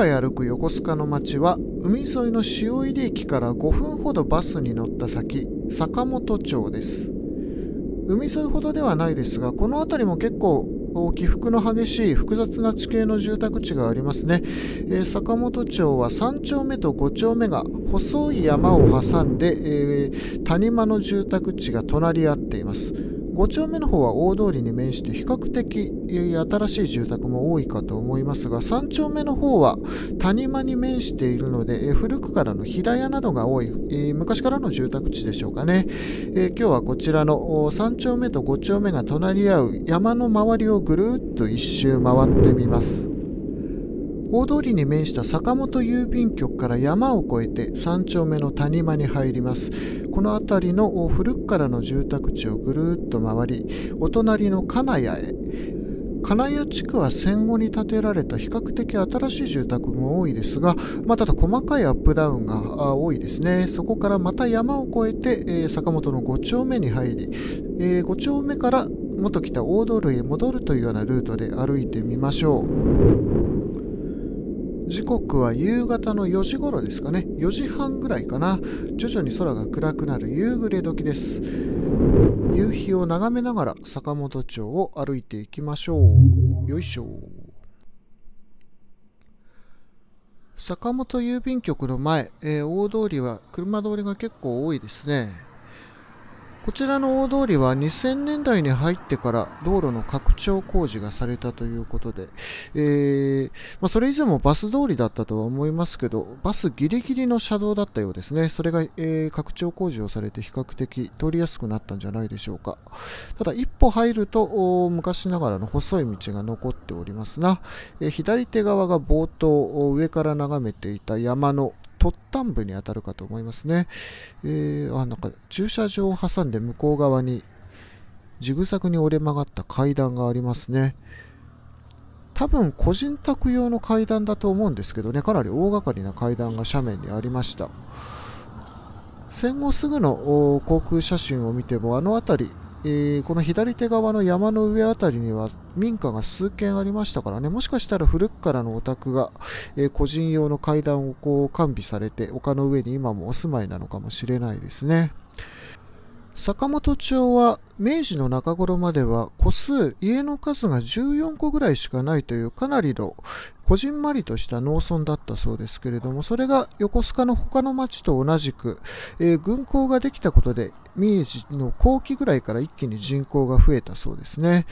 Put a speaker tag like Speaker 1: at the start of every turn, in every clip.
Speaker 1: 今回歩く横須賀の街は海沿いの塩入駅から5分ほどバスに乗った先坂本町です。海沿いほどではないですがこの辺りも結構起伏の激しい複雑な地形の住宅地がありますね、えー、坂本町は3丁目と5丁目が細い山を挟んで、えー、谷間の住宅地が隣り合っています。5丁目の方は大通りに面して比較的新しい住宅も多いかと思いますが3丁目の方は谷間に面しているので古くからの平屋などが多い昔からの住宅地でしょうかね。今日はこちらの3丁目と5丁目が隣り合う山の周りをぐるっと一周回ってみます。大通りに面した坂本郵便局から山を越えて3丁目の谷間に入りますこの辺りの古くからの住宅地をぐるっと回りお隣の金谷へ金谷地区は戦後に建てられた比較的新しい住宅も多いですが、まあ、ただ細かいアップダウンが多いですね。そこからまた山を越えて、えー、坂本の5丁目に入り、えー、5丁目から元来た大通りへ戻るというようなルートで歩いてみましょう。時刻は夕方の4時頃ですかね。4時半ぐらいかな。徐々に空が暗くなる夕暮れ時です。夕日を眺めながら坂本町を歩いていきましょう。よいしょ。坂本郵便局の前、えー、大通りは車通りが結構多いですね。こちらの大通りは2000年代に入ってから道路の拡張工事がされたということで、えー、まあ、それ以前もバス通りだったとは思いますけど、バスギリギリの車道だったようですね。それが、えー、拡張工事をされて比較的通りやすくなったんじゃないでしょうか。ただ一歩入ると昔ながらの細い道が残っておりますな。えー、左手側が冒頭上から眺めていた山の突端部に当たるかと思いますね。えー、あなんか駐車場を挟んで向こう側にジグザグに折れ曲がった階段がありますね。多分個人宅用の階段だと思うんですけどね、かなり大掛かりな階段が斜面にありました。戦後すぐの航空写真を見ても、あの辺り、えー、この左手側の山の上辺りには民家が数軒ありましたからね、もしかしたら古くからのお宅が、えー、個人用の階段をこう完備されて、丘の上に今もお住まいなのかもしれないですね。坂本町は明治の中頃までは個数、家の数が14個ぐらいしかないというかなりのこじんまりとした農村だったそうですけれども、それが横須賀の他の町と同じく、えー、軍港ができたことで明治の後期ぐらいから一気に人口が増えたそうですね。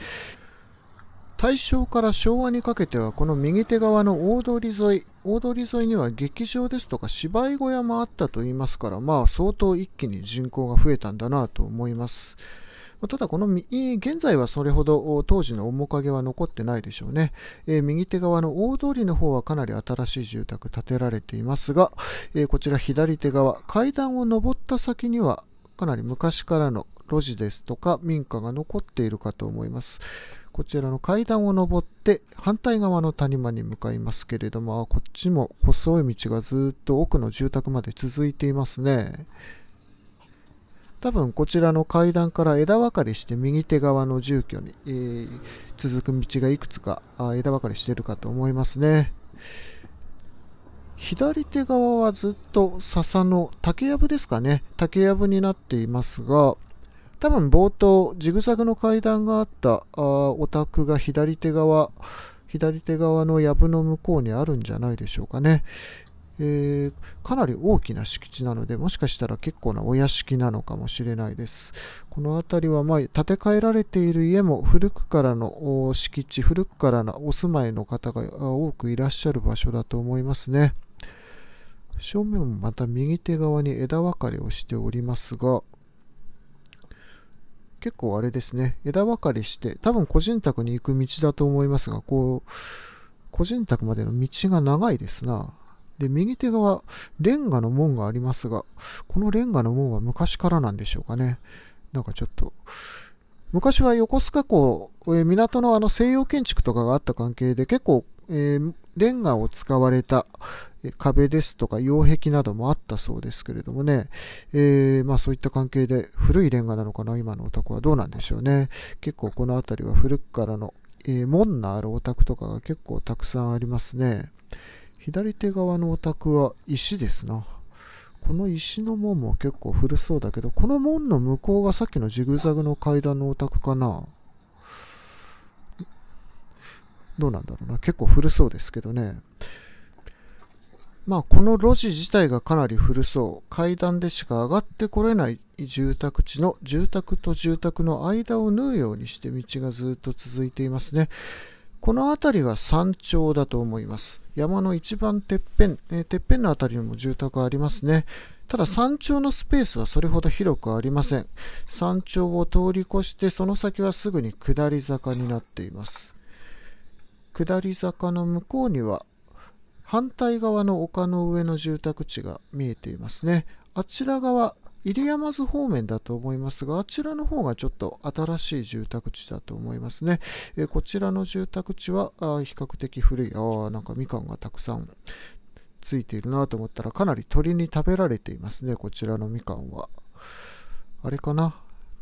Speaker 1: 大正から昭和にかけてはこの右手側の大通り沿い、大通り沿いには劇場ですとか芝居小屋もあったと言いますから、まあ相当一気に人口が増えたんだなと思います。ただこの現在はそれほど当時の面影は残ってないでしょうね。えー、右手側の大通りの方はかなり新しい住宅建てられていますが、えー、こちら左手側、階段を上った先にはかなり昔からの路地ですとか民家が残っているかと思います。こちらの階段を上って反対側の谷間に向かいますけれども、こっちも細い道がずっと奥の住宅まで続いていますね。多分こちらの階段から枝分かれして右手側の住居に、えー、続く道がいくつか枝分かれしてるかと思いますね。左手側はずっと笹の竹やぶですかね。竹やぶになっていますが、多分冒頭ジグザグの階段があったあお宅が左手側左手側の藪の向こうにあるんじゃないでしょうかね、えー、かなり大きな敷地なのでもしかしたら結構なお屋敷なのかもしれないです。この辺りはまあ建て替えられている家も古くからの敷地古くからのお住まいの方が多くいらっしゃる場所だと思いますね。正面もまた右手側に枝分かれをしておりますが結構あれですね、枝分かれして、多分個人宅に行く道だと思いますが、こう、個人宅までの道が長いですな。で、右手側、レンガの門がありますが、このレンガの門は昔からなんでしょうかね。なんかちょっと、昔は横須賀港、え港のあの西洋建築とかがあった関係で結構、えー、レンガを使われた壁ですとか擁壁などもあったそうですけれどもね、えー、まあそういった関係で古いレンガなのかな今のお宅はどうなんでしょうね結構この辺りは古くからの、えー、門のあるお宅とかが結構たくさんありますね左手側のお宅は石ですな。この石の門も結構古そうだけど、この門の向こうがさっきのジグザグの階段のお宅かな。どうなんだろうな。結構古そうですけどね。まあ、この路地自体がかなり古そう。階段でしか上がってこれない住宅地の住宅と住宅の間を縫うようにして道がずっと続いていますね。この辺りが山頂だと思います。山の一番てっぺん、えー、てっぺんの辺りにも住宅ありますね。ただ山頂のスペースはそれほど広くありません。山頂を通り越してその先はすぐに下り坂になっています。下り坂の向こうには反対側の丘の上の住宅地が見えていますね。あちら側、入山津方面だと思いますが、あちらの方がちょっと新しい住宅地だと思いますね。えこちらの住宅地はあ比較的古い。ああ、なんかみかんがたくさんついているなと思ったら、かなり鳥に食べられていますね、こちらのみかんは。あれかな？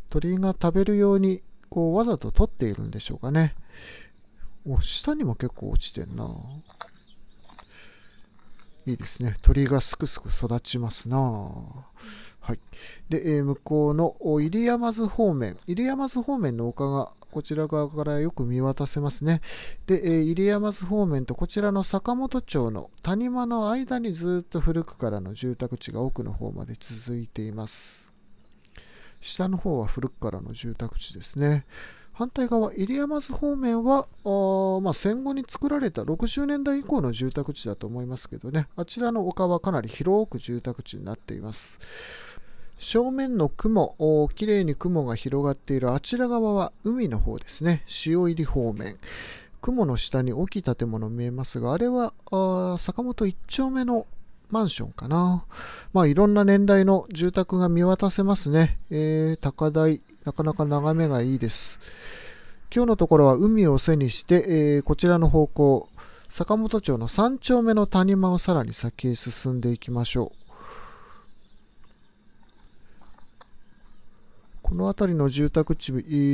Speaker 1: 鳥が食べるように、こう、わざと取っているんでしょうかね。お、下にも結構落ちてんな。いいですね。鳥がすくすく育ちますなはい。で、えー、向こうの入山津方面、入山津方面の丘がこちら側からよく見渡せますね。で、えー、入山津方面とこちらの坂本町の谷間の間にずっと古くからの住宅地が奥の方まで続いています。下の方は古くからの住宅地ですね。反対側、入山津方面は、あまあ、戦後に作られた60年代以降の住宅地だと思いますけどね、あちらの丘はかなり広く住宅地になっています。正面の雲、きれいに雲が広がっているあちら側は海の方ですね、潮入方面。雲の下に大きい建物見えますが、あれはあ坂本1丁目のマンションかな。まあいろんな年代の住宅が見渡せますね。えー、高台、なかなか眺めがいいです。今日のところは海を背にして、えー、こちらの方向、坂本町の3丁目の谷間をさらに先へ進んでいきましょう。この辺りの住宅地、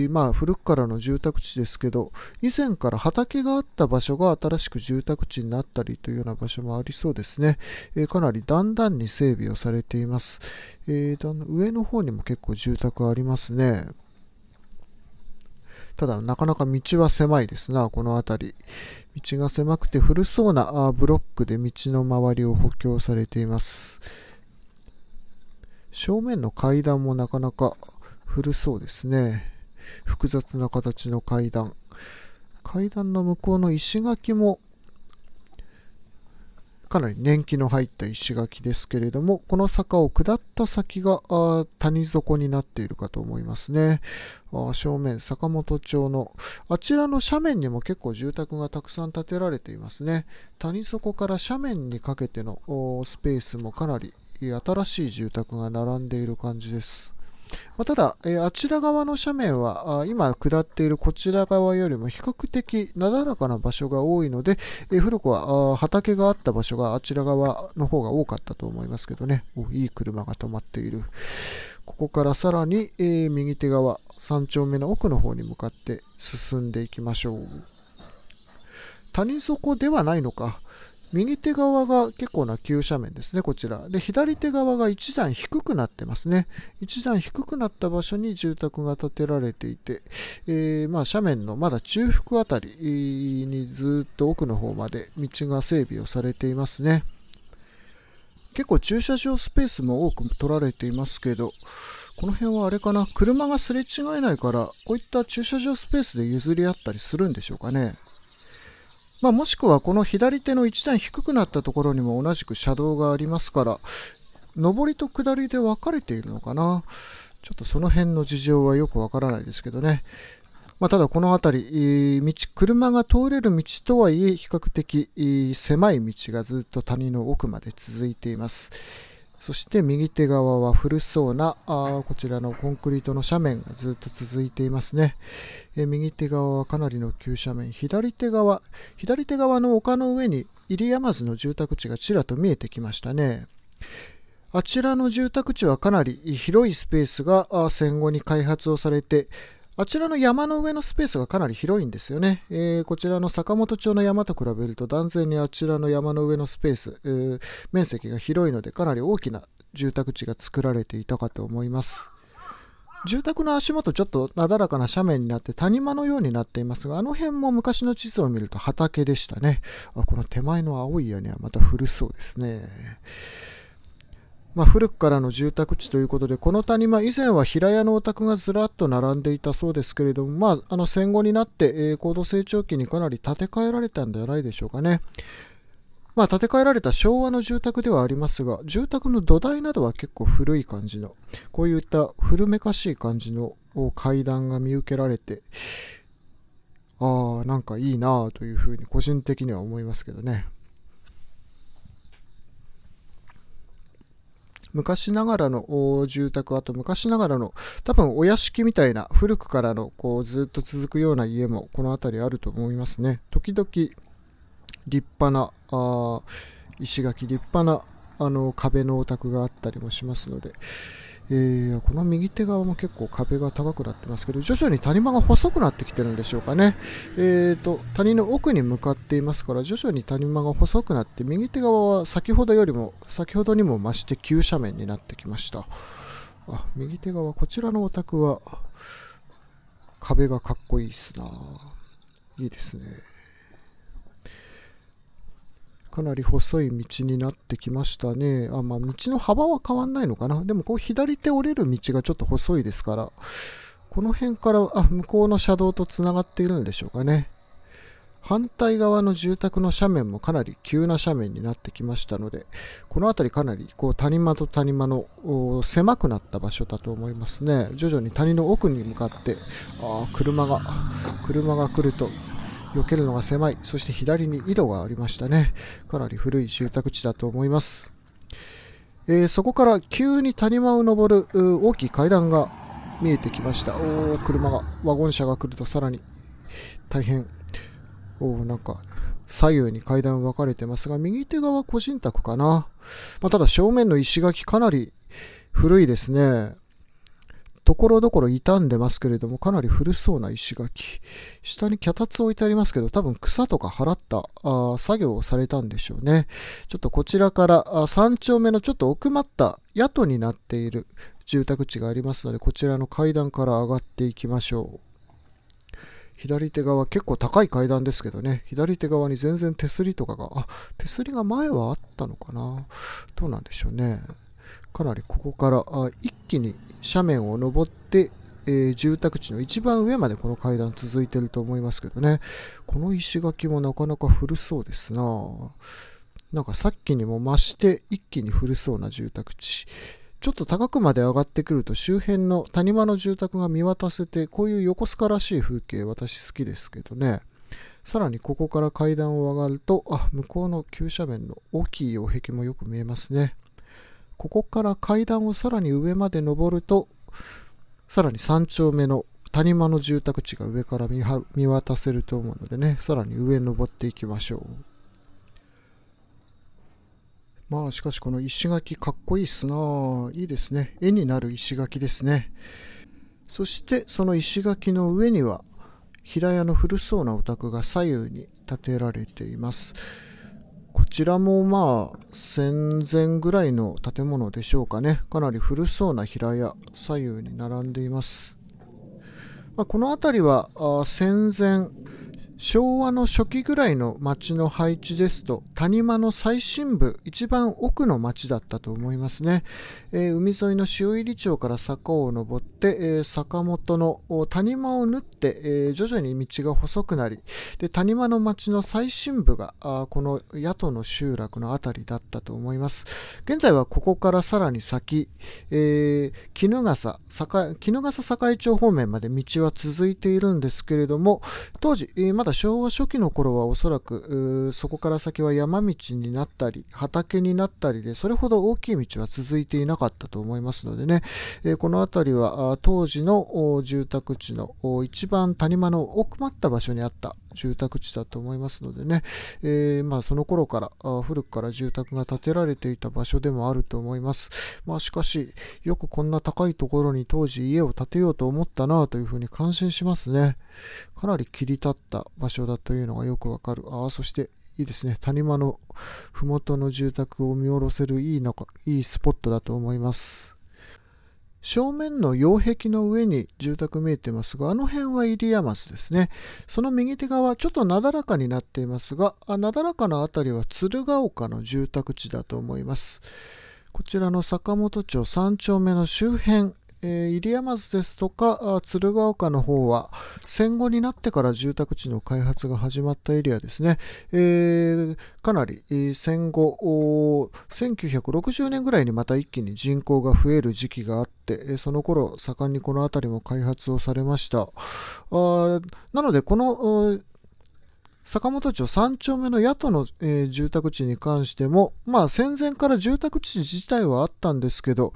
Speaker 1: まあ古くからの住宅地ですけど、以前から畑があった場所が新しく住宅地になったりというような場所もありそうですね。え、かなりだんだんに整備をされています。えー、上の方にも結構住宅ありますね。ただ、なかなか道は狭いですな、この辺り。道が狭くて古そうなブロックで道の周りを補強されています。正面の階段もなかなか古そうですね。複雑な形の階段。階段の向こうの石垣もかなり年季の入った石垣ですけれども、この坂を下った先が谷底になっているかと思いますね。あ正面、坂本町のあちらの斜面にも結構住宅がたくさん建てられていますね。谷底から斜面にかけてのスペースもかなり新しい住宅が並んでいる感じです。まあ、ただ、えー、あちら側の斜面はあ今下っているこちら側よりも比較的なだらかな場所が多いので、えー、古くは畑があった場所があちら側の方が多かったと思いますけどね、おいい車が止まっている。ここからさらに、えー、右手側、3丁目の奥の方に向かって進んでいきましょう。谷底ではないのか。右手側が結構な急斜面ですね、こちら。で、左手側が一段低くなってますね。一段低くなった場所に住宅が建てられていて、えー、まあ斜面のまだ中腹あたりにずっと奥の方まで道が整備をされていますね。結構駐車場スペースも多く取られていますけど、この辺はあれかな、車がすれ違えないから、こういった駐車場スペースで譲り合ったりするんでしょうかね。まあ、もしくはこの左手の一段低くなったところにも同じく車道がありますから、上りと下りで分かれているのかな？ちょっとその辺の事情はよくわからないですけどね。まあ、ただこの辺り、道、車が通れる道とはいえ比較的狭い道がずっと谷の奥まで続いています。そして右手側は古そうなあこちらのコンクリートの斜面がずっと続いていますね、え右手側はかなりの急斜面。左手側左手側の丘の上に入山津の住宅地がちらと見えてきましたね。あちらの住宅地はかなり広いスペースが戦後に開発をされてあちらの山の上のスペースがかなり広いんですよね。えー、こちらの坂本町の山と比べると断然にあちらの山の上のスペース、えー、面積が広いのでかなり大きな住宅地が作られていたかと思います。住宅の足元ちょっとなだらかな斜面になって谷間のようになっていますが、あの辺も昔の地図を見ると畑でしたね。あこの手前の青い屋根はまた古そうですね。まあ、古くからの住宅地ということで、この谷間、以前は平屋のお宅がずらっと並んでいたそうですけれども、まあ、あの戦後になって、えー、高度成長期にかなり建て替えられたんではないでしょうかね。まあ、建て替えられた昭和の住宅ではありますが、住宅の土台などは結構古い感じの、こういった古めかしい感じの階段が見受けられて、ああ、なんかいいなあというふうに個人的には思いますけどね。昔ながらの住宅、あと昔ながらの多分お屋敷みたいな古くからのこうずっと続くような家もこの辺りあると思いますね。時々立派なあ石垣、立派なあの壁のお宅があったりもしますので、えー、この右手側も結構壁が高くなってますけど、徐々に谷間が細くなってきてるんでしょうかね。えーと、谷の奥に向かっていますから、徐々に谷間が細くなって、右手側は先ほどよりも、先ほどにも増して急斜面になってきました。あ、右手側、こちらのお宅は、壁がかっこいいっすな。いいですね。かなり細い道になってきましたね。あ、まあ、道の幅は変わんないのかな。でも、こう、左手折れる道がちょっと細いですから、この辺から、あ、向こうの車道とつながっているんでしょうかね。反対側の住宅の斜面もかなり急な斜面になってきましたので、この辺りかなりこう谷間と谷間の狭くなった場所だと思いますね。徐々に谷の奥に向かって、あ車が、車が来ると避けるのが狭い、そして左に井戸がありましたね。かなり古い住宅地だと思います。えー、そこから急に谷間を登る大きい階段が見えてきました。おー、車が、ワゴン車が来るとさらに大変。おー、なんか、左右に階段分かれてますが、右手側個人宅かな。まあ、ただ正面の石垣かなり古いですね。ところどころ傷んでますけれども、かなり古そうな石垣。下に脚立置いてありますけど、多分草とか払ったあ作業をされたんでしょうね。ちょっとこちらからあ3丁目のちょっと奥まった宿になっている住宅地がありますので、こちらの階段から上がっていきましょう。左手側結構高い階段ですけどね、左手側に全然手すりとかが、あ、手すりが前はあったのかなどうなんでしょうね。かなりここからあ一気に斜面を登って、えー、住宅地の一番上までこの階段続いてると思いますけどね。この石垣もなかなか古そうですな。なんかさっきにも増して一気に古そうな住宅地。ちょっと高くまで上がってくると周辺の谷間の住宅が見渡せてこういう横須賀らしい風景私好きですけどね。さらにここから階段を上がるとあ向こうの急斜面の大きい擁壁もよく見えますね。ここから階段をさらに上まで登ると、さらに3丁目の谷間の住宅地が上から見渡せると思うのでね、さらに上に登っていきましょう。まあしかしこの石垣かっこいいっすな。いいですね。絵になる石垣ですね。そしてその石垣の上には平屋の古そうなお宅が左右に建てられています。こちらもまあ戦前ぐらいの建物でしょうかね。かなり古そうな平屋、左右に並んでいます。まあ、この辺りは戦前昭和の初期ぐらいの町の配置ですと、谷間の最深部、一番奥の町だったと思いますね。えー、海沿いの塩入町から坂を登って、えー、坂本の谷間を縫って、えー、徐々に道が細くなり、で谷間の町の最深部があこの野党の集落の辺りだったと思います。現在はここからさらに先、えー、絹笠、絹笠境町方面まで道は続いているんですけれども、当時、えー、まだ昭和初期の頃はおそらくそこから先は山道になったり畑になったりでそれほど大きい道は続いていなかったと思いますのでね、えこの辺りは当時の住宅地の一番谷間の奥まった場所にあった住宅地だと思いますのでね、えー、まあ、その頃から古くから住宅が建てられていた場所でもあると思います。まあ、しかし、よくこんな高いところに当時家を建てようと思ったなというふうに感心しますね。かなり切り立った場所だというのがよくわかる。ああ、そしていいですね。谷間の麓の住宅を見下ろせるいいのか、いいスポットだと思います。正面の擁壁の上に住宅見えてますが、あの辺は入山津ですね。その右手側、ちょっとなだらかになっていますが、なだらかな辺りは鶴岡の住宅地だと思います。こちらの坂本町3丁目の周辺、入山津ですとか鶴岡の方は戦後になってから住宅地の開発が始まったエリアですね、えー、かなり、戦後1960年ぐらいにまた一気に人口が増える時期があってその頃盛んにこの辺りも開発をされました。あなのでこの坂本町3丁目の野党の、えー、住宅地に関しても、まあ戦前から住宅地自体はあったんですけど、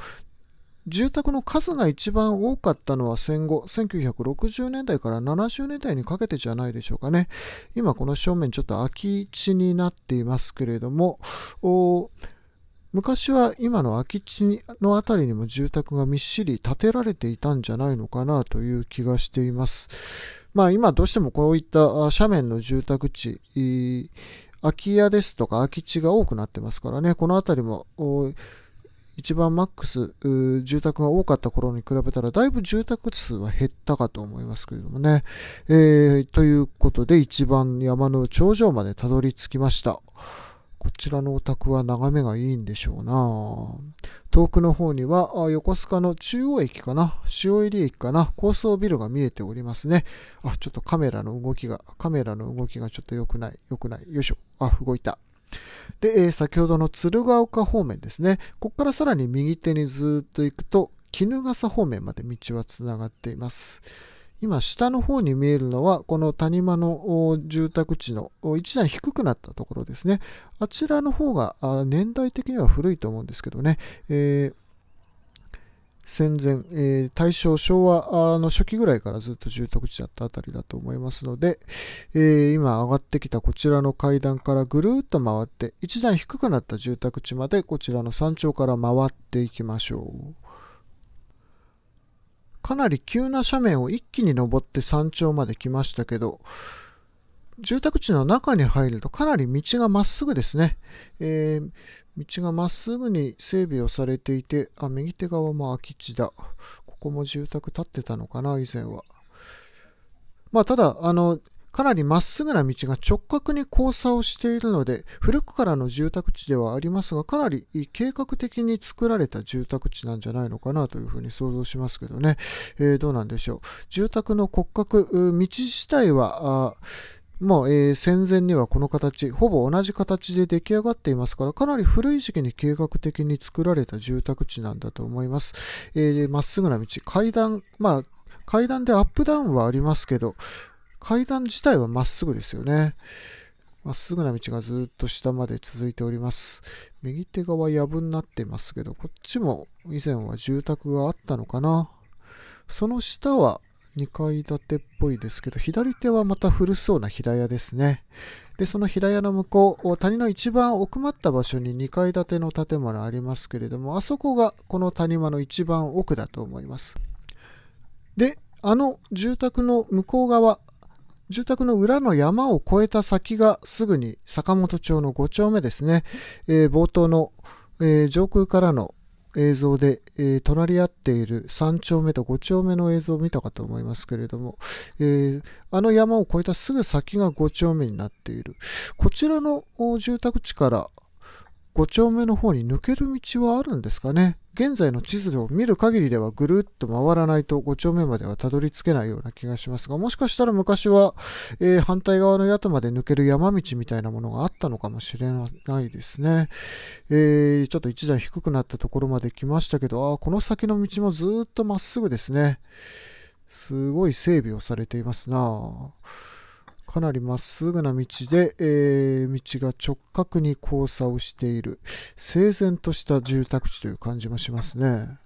Speaker 1: 住宅の数が一番多かったのは戦後、1960年代から70年代にかけてじゃないでしょうかね。今この正面ちょっと空き地になっていますけれども、昔は今の空き地の辺りにも住宅がみっしり建てられていたんじゃないのかなという気がしています。まあ今どうしてもこういった斜面の住宅地、空き家ですとか空き地が多くなってますからね、この辺りも一番マックス、住宅が多かった頃に比べたら、だいぶ住宅数は減ったかと思いますけれどもね。えー、ということで、一番山の頂上までたどり着きました。こちらのお宅は眺めがいいんでしょうな遠くの方には横須賀の中央駅かな塩入駅かな高層ビルが見えておりますね。あ、ちょっとカメラの動きが、カメラの動きがちょっと良くない、良くない。よいしょ。あ、動いた。で、えー、先ほどの鶴岡方面ですね。ここからさらに右手にずっと行くと、衣笠方面まで道はつながっています。今、下の方に見えるのは、この谷間の住宅地の一段低くなったところですね。あちらの方が年代的には古いと思うんですけどね。えー戦前、えー、大正、昭和の初期ぐらいからずっと住宅地だったあたりだと思いますので、えー、今上がってきたこちらの階段からぐるっと回って、一段低くなった住宅地までこちらの山頂から回っていきましょう。かなり急な斜面を一気に登って山頂まで来ましたけど、住宅地の中に入るとかなり道がまっすぐですね。えー、道がまっすぐに整備をされていて、あ、右手側も空き地だ。ここも住宅建ってたのかな、以前は。まあ、ただ、あの、かなりまっすぐな道が直角に交差をしているので、古くからの住宅地ではありますが、かなり計画的に作られた住宅地なんじゃないのかなというふうに想像しますけどね。えー、どうなんでしょう。住宅の骨格、道自体は、もう、えー、戦前にはこの形、ほぼ同じ形で出来上がっていますから、かなり古い時期に計画的に作られた住宅地なんだと思います。えー、まっすぐな道、階段、まあ、階段でアップダウンはありますけど、階段自体はまっすぐですよね。まっすぐな道がずっと下まで続いております。右手側やぶになっていますけど、こっちも以前は住宅があったのかな。その下は2階建てっぽいですけど、左手はまた古そうな平屋ですね。で、その平屋の向こう、谷の一番奥まった場所に2階建ての建物ありますけれども、あそこがこの谷間の一番奥だと思います。で、あの住宅の向こう側、住宅の裏の山を越えた先がすぐに坂本町の5丁目ですね。えー、冒頭の、えー、上空からの映像で、えー、隣り合っている3丁目と5丁目の映像を見たかと思いますけれども、えー、あの山を越えたすぐ先が5丁目になっている。こちらの住宅地から5丁目の方に抜ける道はあるんですかね？現在の地図を見る限りではぐるっと回らないと5丁目まではたどり着けないような気がしますが、もしかしたら昔は、えー、反対側の宿まで抜ける山道みたいなものがあったのかもしれないですね。えー、ちょっと一段低くなったところまで来ましたけど、あこの先の道もずっとまっすぐですね。すごい整備をされていますなかなりまっすぐな道で、えー、道が直角に交差をしている整然とした住宅地という感じもしますね。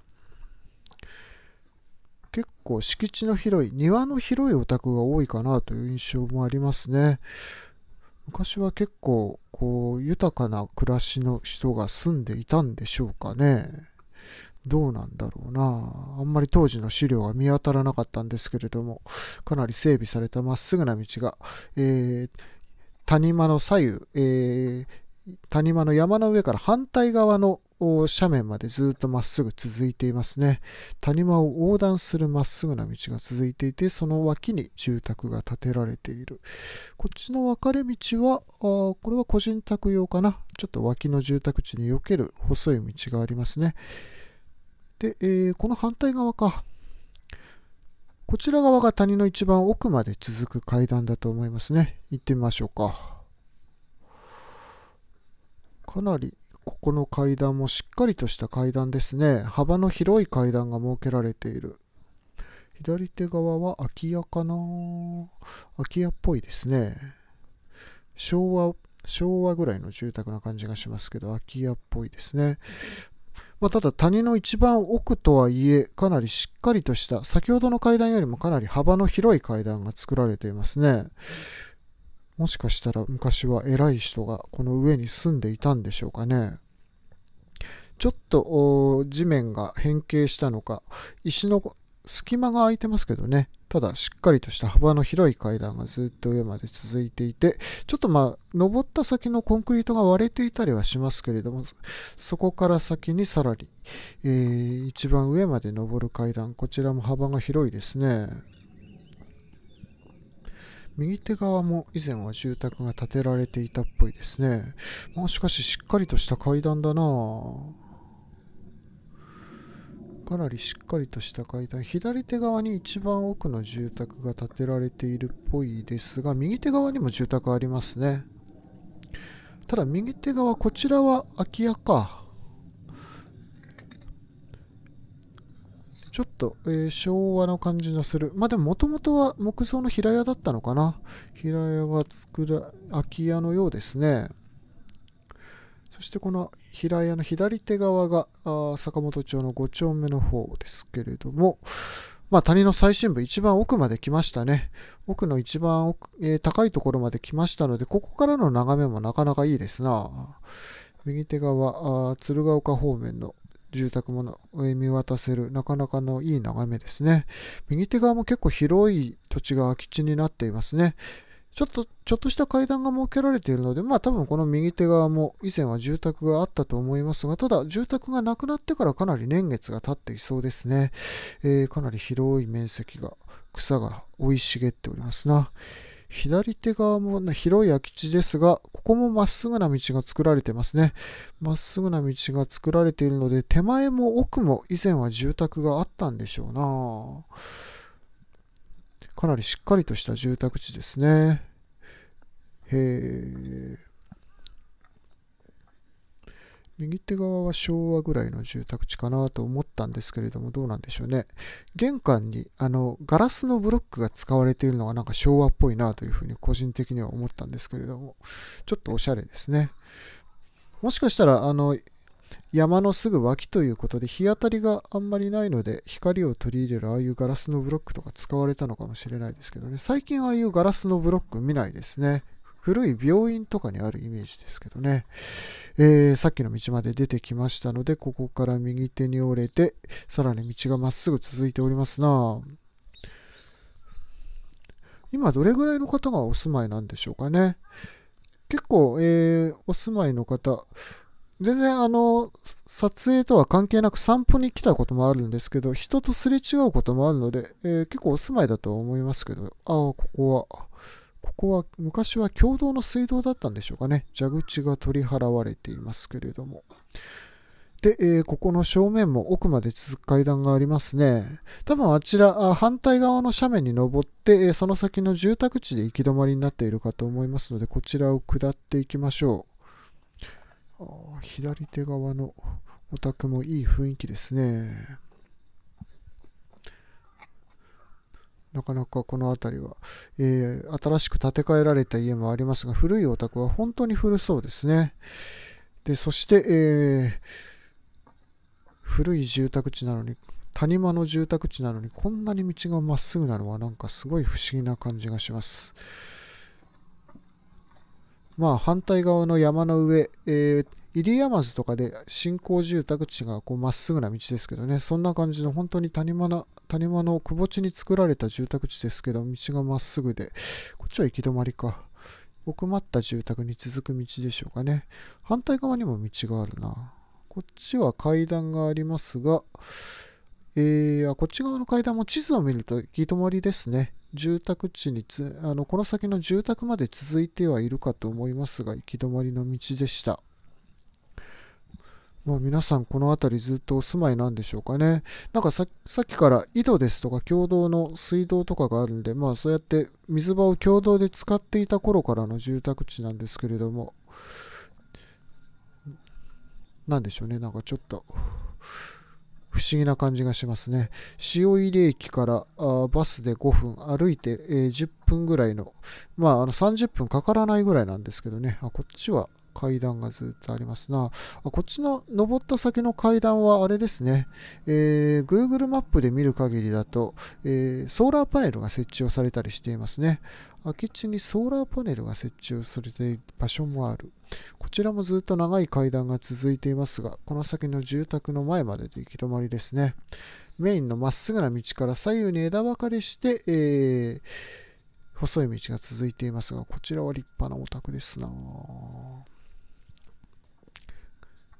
Speaker 1: 結構敷地の広い、庭の広いお宅が多いかなという印象もありますね。昔は結構こう豊かな暮らしの人が住んでいたんでしょうかね。どうなんだろうな。あんまり当時の資料は見当たらなかったんですけれども、かなり整備されたまっすぐな道が、えー、谷間の左右、えー、谷間の山の上から反対側の斜面までずっとまっすぐ続いていますね。谷間を横断するまっすぐな道が続いていて、その脇に住宅が建てられている。こっちの分かれ道は、これは個人宅用かな。ちょっと脇の住宅地に避ける細い道がありますね。で、えー、この反対側か。こちら側が谷の一番奥まで続く階段だと思いますね。行ってみましょうか。かなりここの階段もしっかりとした階段ですね。幅の広い階段が設けられている。左手側は空き家かな空き家っぽいですね。昭和、昭和ぐらいの住宅な感じがしますけど、空き家っぽいですね。まあ、ただ谷の一番奥とはいえ、かなりしっかりとした、先ほどの階段よりもかなり幅の広い階段が作られていますね。もしかしたら昔は偉い人がこの上に住んでいたんでしょうかね。ちょっと地面が変形したのか、石の隙間が空いてますけどね。ただしっかりとした幅の広い階段がずっと上まで続いていて、ちょっとまあ、登った先のコンクリートが割れていたりはしますけれども、そこから先にさらに、えー、一番上まで登る階段、こちらも幅が広いですね。右手側も以前は住宅が建てられていたっぽいですね。まあしかししっかりとした階段だなぁかなりしっかりとした階段。左手側に一番奥の住宅が建てられているっぽいですが、右手側にも住宅ありますね。ただ右手側、こちらは空き家か。ちょっと、えー、昭和の感じのする。まあでももともとは木造の平屋だったのかな。平屋が作ら、空き家のようですね。そしてこの平屋の左手側が坂本町の5丁目の方ですけれども、まあ、谷の最深部、一番奥まで来ましたね。奥の一番奥、えー、高いところまで来ましたので、ここからの眺めもなかなかいいですな。右手側、鶴岡方面の住宅も見渡せる、なかなかのいい眺めですね。右手側も結構広い土地が空き地になっていますね。ちょっと、ちょっとした階段が設けられているので、まあ多分この右手側も以前は住宅があったと思いますが、ただ住宅がなくなってからかなり年月が経っていそうですね。えー、かなり広い面積が、草が生い茂っておりますな。左手側も、ね、広い空き地ですが、ここもまっすぐな道が作られてますね。まっすぐな道が作られているので、手前も奥も以前は住宅があったんでしょうな。かなりしっかりとした住宅地ですね。へえ。右手側は昭和ぐらいの住宅地かなと思ったんですけれども、どうなんでしょうね。玄関にあのガラスのブロックが使われているのがなんか昭和っぽいなというふうに個人的には思ったんですけれども、ちょっとおしゃれですね。もしかしたら、あの、山のすぐ脇ということで日当たりがあんまりないので光を取り入れるああいうガラスのブロックとか使われたのかもしれないですけどね。最近ああいうガラスのブロック見ないですね。古い病院とかにあるイメージですけどね、えー、さっきの道まで出てきましたので、ここから右手に折れて、さらに道がまっすぐ続いておりますな。今どれぐらいの方がお住まいなんでしょうかね。結構、えー、お住まいの方、全然あの、撮影とは関係なく散歩に来たこともあるんですけど、人とすれ違うこともあるので、えー、結構お住まいだとは思いますけど、ああ、ここは、ここは昔は共同の水道だったんでしょうかね。蛇口が取り払われていますけれども。で、えー、ここの正面も奥まで続く階段がありますね。多分あちら、反対側の斜面に登って、えー、その先の住宅地で行き止まりになっているかと思いますので、こちらを下っていきましょう。左手側のお宅もいい雰囲気ですね。なかなかこの辺りは、えー、新しく建て替えられた家もありますが、古いお宅は本当に古そうですね。で、そして、えー、古い住宅地なのに、谷間の住宅地なのにこんなに道がまっすぐなのはなんかすごい不思議な感じがします。まあ反対側の山の上、えー、入山津とかで新興住宅地がまっすぐな道ですけどね、そんな感じの本当に谷間の谷間の窪地に作られた住宅地ですけど、道がまっすぐで、こっちは行き止まりか。奥まった住宅に続く道でしょうかね。反対側にも道があるな。こっちは階段がありますが、えー、こっち側の階段も地図を見ると行き止まりですね。住宅地につ、あの、この先の住宅まで続いてはいるかと思いますが、行き止まりの道でした。まあ、皆さんこの辺りずっとお住まいなんでしょうかね。なんかさっきから井戸ですとか共同の水道とかがあるんで、まあそうやって水場を共同で使っていた頃からの住宅地なんですけれども、なんでしょうね、なんかちょっと不思議な感じがしますね。塩入駅からバスで5分、歩いて、え、10分ぐらいの、まああの30分かからないぐらいなんですけどね、あこっちは階段がずっとありますな。あこっちの登った先の階段はあれですね、えー、Google マップで見る限りだと、えー、ソーラーパネルが設置をされたりしていますね。空き地にソーラーパネルが設置をされている場所もある。こちらもずっと長い階段が続いていますが、この先の住宅の前までで行き止まりですね。メインのまっすぐな道から左右に枝分かれして、えー、細い道が続いていますが、こちらは立派なお宅ですな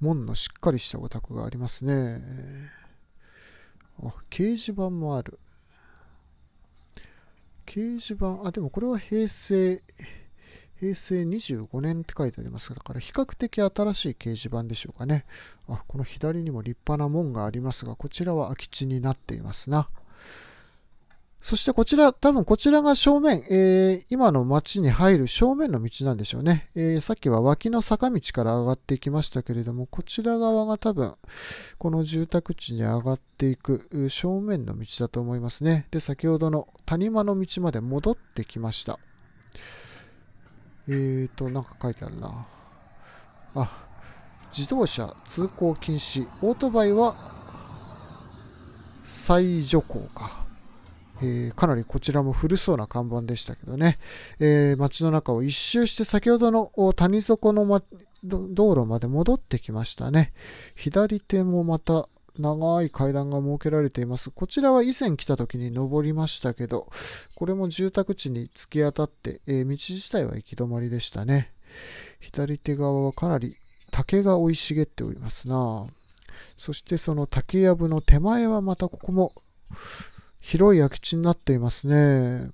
Speaker 1: 門のしっかりしたお宅がありますね。あ、掲示板もある。掲示板、あ、でもこれは平成、平成25年って書いてありますだから比較的新しい掲示板でしょうかね。あ、この左にも立派な門がありますが、こちらは空き地になっていますな。そしてこちら、多分こちらが正面、えー、今の街に入る正面の道なんでしょうね、えー、さっきは脇の坂道から上がっていきましたけれども、こちら側が多分、この住宅地に上がっていく正面の道だと思いますね。で、先ほどの谷間の道まで戻ってきました。えーと、なんか書いてあるな。あ、自動車通行禁止、オートバイは再除行か。えー、かなりこちらも古そうな看板でしたけどね、えー、街の中を一周して先ほどの谷底の、ま、道路まで戻ってきましたね。左手もまた長い階段が設けられています。こちらは以前来た時に登りましたけど、これも住宅地に突き当たって、えー、道自体は行き止まりでしたね。左手側はかなり竹が生い茂っておりますな。そしてその竹やぶの手前はまたここも広い空き地になっていますね。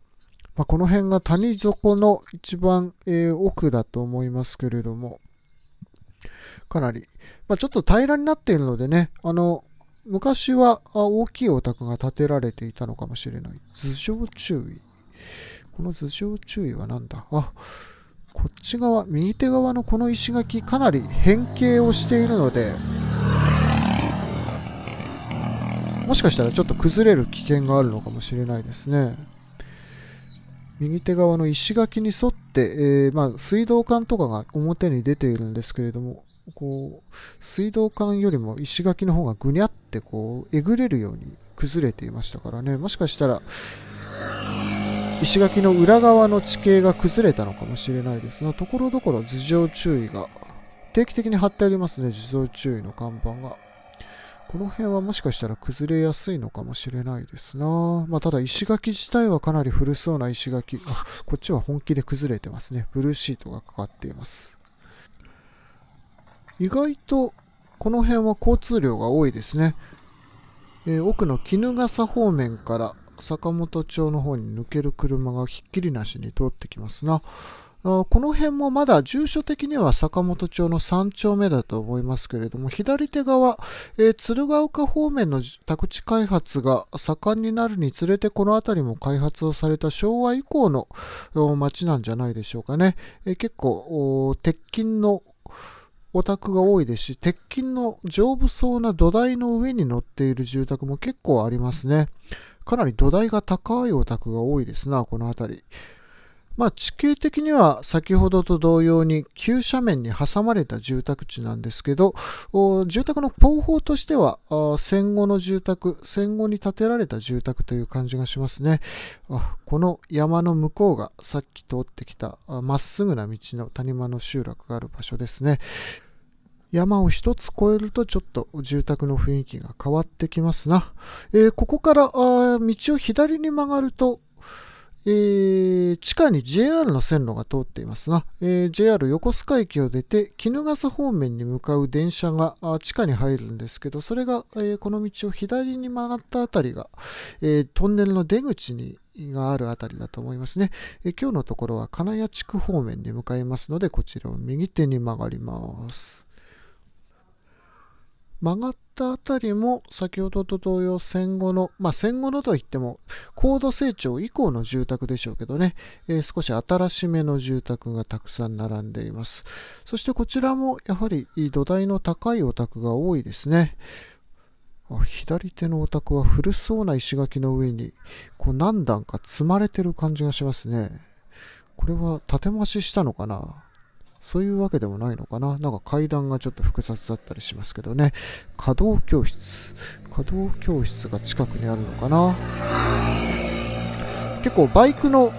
Speaker 1: まあ、この辺が谷底の一番、えー、奥だと思いますけれども、かなり、まあ、ちょっと平らになっているのでね、あの、昔は大きいお宅が建てられていたのかもしれない。頭上注意。この頭上注意は何だ？あ、こっち側、右手側のこの石垣、かなり変形をしているので、もしかしたらちょっと崩れる危険があるのかもしれないですね。右手側の石垣に沿って、えー、まあ、水道管とかが表に出ているんですけれども、こう、水道管よりも石垣の方がぐにゃってこう、えぐれるように崩れていましたからね、もしかしたら、石垣の裏側の地形が崩れたのかもしれないですが、ところどころ頭上注意が定期的に貼ってありますね、頭上注意の看板が。この辺はもしかしたら崩れやすいのかもしれないですな。まあ、ただ石垣自体はかなり古そうな石垣。あ、こっちは本気で崩れてますね。ブルーシートがかかっています。意外とこの辺は交通量が多いですね。えー、奥の衣笠方面から坂本町の方に抜ける車がひっきりなしに通ってきますな。この辺もまだ住所的には坂本町の3丁目だと思いますけれども、左手側、えー、鶴岡方面の宅地開発が盛んになるにつれて、この辺りも開発をされた昭和以降の町なんじゃないでしょうかね。えー、結構、鉄筋のお宅が多いですし、鉄筋の丈夫そうな土台の上に乗っている住宅も結構ありますね。かなり土台が高いお宅が多いですな、この辺り。まあ、地形的には先ほどと同様に急斜面に挟まれた住宅地なんですけど、住宅の方法としては戦後の住宅、戦後に建てられた住宅という感じがしますね。あこの山の向こうがさっき通ってきたまっすぐな道の谷間の集落がある場所ですね。山を一つ越えるとちょっと住宅の雰囲気が変わってきますな。えー、ここから道を左に曲がると、えー、地下に JR の線路が通っていますが、えー、JR 横須賀駅を出て衣笠方面に向かう電車が地下に入るんですけど、それが、えこの道を左に曲がったあたりが、えトンネルの出口にがあるありだと思いますね。え今日のところは金谷地区方面に向かいますので、こちらを右手に曲がります。曲がったあたりも先ほどと同様戦後の、まあ戦後のといっても高度成長以降の住宅でしょうけどね、えー、少し新しめの住宅がたくさん並んでいます。そしてこちらもやはり土台の高いお宅が多いですね。左手のお宅は古そうな石垣の上にこう何段か積まれてる感じがしますね。これは建て増ししたのかな？そういうわけでもないのかな？なんか階段がちょっと複雑だったりしますけどね。稼働教室。稼働教室が近くにあるのかな？結構バイクの、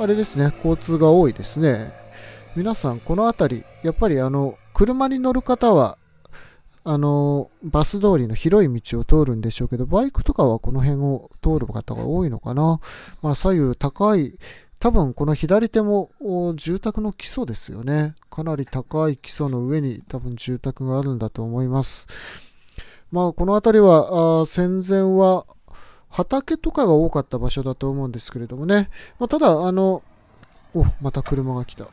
Speaker 1: あれですね、交通が多いですね。皆さん、この辺り、やっぱりあの、車に乗る方は、あの、バス通りの広い道を通るんでしょうけど、バイクとかはこの辺を通る方が多いのかな？まあ、左右高い多分この左手も住宅の基礎ですよね。かなり高い基礎の上に多分住宅があるんだと思います。まあこの辺りは戦前は畑とかが多かった場所だと思うんですけれどもね。まあ、ただあの、お、また車が来た。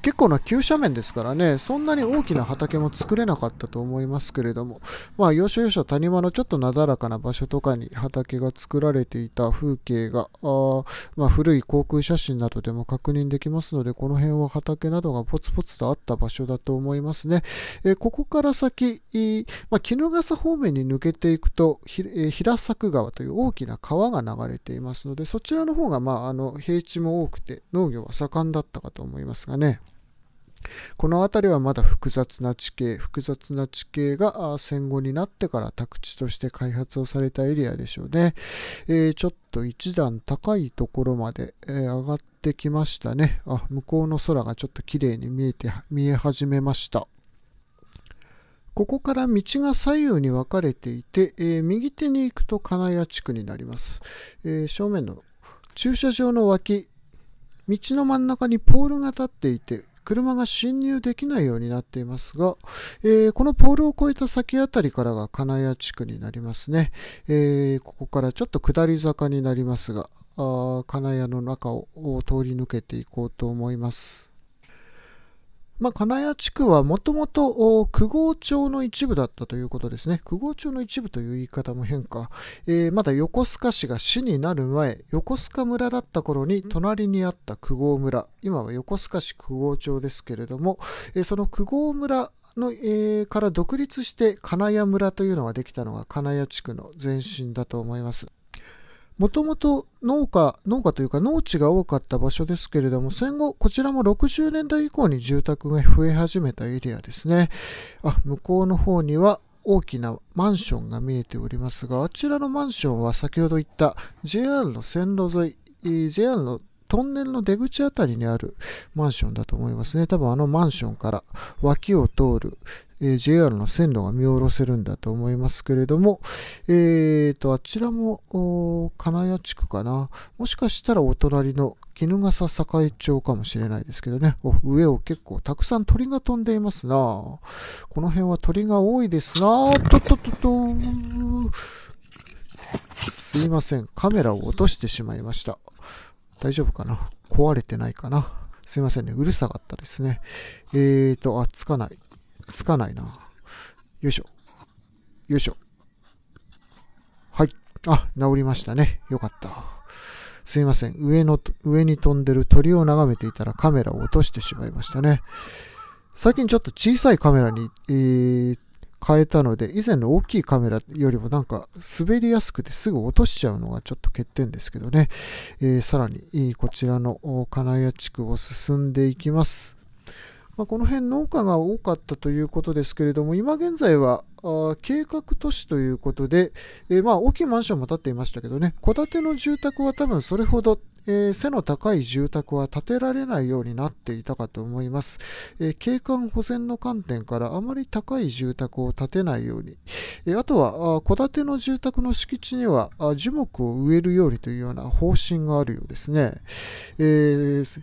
Speaker 1: 結構な急斜面ですからね、そんなに大きな畑も作れなかったと思いますけれども、まあ、要所要所谷間のちょっとなだらかな場所とかに畑が作られていた風景が、あまあ、古い航空写真などでも確認できますので、この辺は畑などがポツポツとあった場所だと思いますね。えー、ここから先、まあ、衣笠方面に抜けていくと、えー、平作川という大きな川が流れていますので、そちらの方が、まあ、あの平地も多くて農業は盛んだったかと思いますがね。この辺りはまだ複雑な地形、複雑な地形が戦後になってから宅地として開発をされたエリアでしょうね。えー、ちょっと一段高いところまで、え、上がってきましたね。あ、向こうの空がちょっと綺麗に見えて、見え始めました。ここから道が左右に分かれていて、えー、右手に行くと金谷地区になります。え正面の駐車場の脇、道の真ん中にポールが立っていて、車が進入できないようになっていますが、えー、このポールを越えた先あたりからが金谷地区になりますね。えー、ここからちょっと下り坂になりますが、あ金谷の中を通り抜けていこうと思います。まあ、金谷地区はもともと久郷町の一部だったということですね。久郷町の一部という言い方も変か。えー、まだ横須賀市が市になる前、横須賀村だった頃に隣にあった久郷村、今は横須賀市久郷町ですけれども、えー、その久郷村の、えー、から独立して金谷村というのができたのが金谷地区の前身だと思います。もともと農家、農家というか農地が多かった場所ですけれども、戦後、こちらも60年代以降に住宅が増え始めたエリアですね。あ、向こうの方には大きなマンションが見えておりますが、あちらのマンションは先ほど言った JR の線路沿い、JR のトンネルの出口あたりにあるマンションだと思いますね。多分あのマンションから脇を通る、えー、JR の線路が見下ろせるんだと思いますけれども、えーと、あちらも金谷地区かな。もしかしたらお隣の衣笠栄町かもしれないですけどね。上を結構たくさん鳥が飛んでいますなこの辺は鳥が多いですなとっとっとっと。すいません。カメラを落としてしまいました。大丈夫かな？壊れてないかな？すいませんね。うるさかったですね。えーと、あ、つかない。つかないな。よいしょ。よいしょ。はい。あ、治りましたね。よかった。すいません。上の、上に飛んでる鳥を眺めていたらカメラを落としてしまいましたね。最近ちょっと小さいカメラに、えー、変えたので、以前の大きいカメラよりもなんか滑りやすくてすぐ落としちゃうのがちょっと欠点ですけどね。えー、さらにこちらの金谷地区を進んでいきます。まあ、この辺農家が多かったということですけれども、今現在は計画都市ということで、えー、まあ大きいマンションも建っていましたけどね、戸建ての住宅は多分それほど、えー、背の高い住宅は建てられないようになっていたかと思います。えー、景観保全の観点からあまり高い住宅を建てないように、えあとは戸建ての住宅の敷地には樹木を植えるようにというような方針があるようですね。えー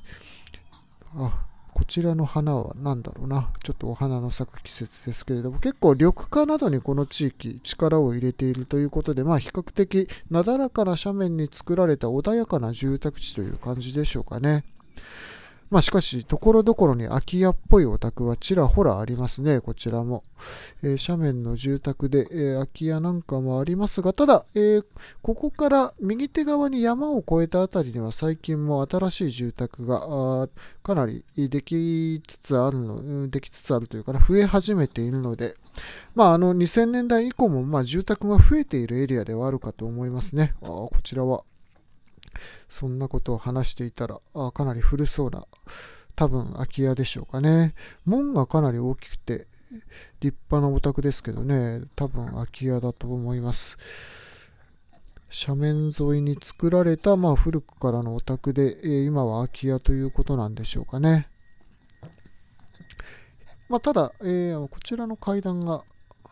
Speaker 1: あこちらの花は何だろうな。ちょっとお花の咲く季節ですけれども、結構緑化などにこの地域力を入れているということで、まあ比較的なだらかな斜面に作られた穏やかな住宅地という感じでしょうかね。まあしかし、ところどころに空き家っぽいお宅はちらほらありますね、こちらも。えー、斜面の住宅で、えー、空き家なんかもありますが、ただ、えー、ここから右手側に山を越えた辺りには最近も新しい住宅がかなりできつつあるの、できつつあるというかな、増え始めているので、まああの2000年代以降もま住宅が増えているエリアではあるかと思いますね。あこちらはそんなことを話していたら、あかなり古そうな、多分空き家でしょうかね。門がかなり大きくて、立派なお宅ですけどね、多分空き家だと思います。斜面沿いに作られた、まあ、古くからのお宅で、えー、今は空き家ということなんでしょうかね。まあ、ただ、えー、こちらの階段が、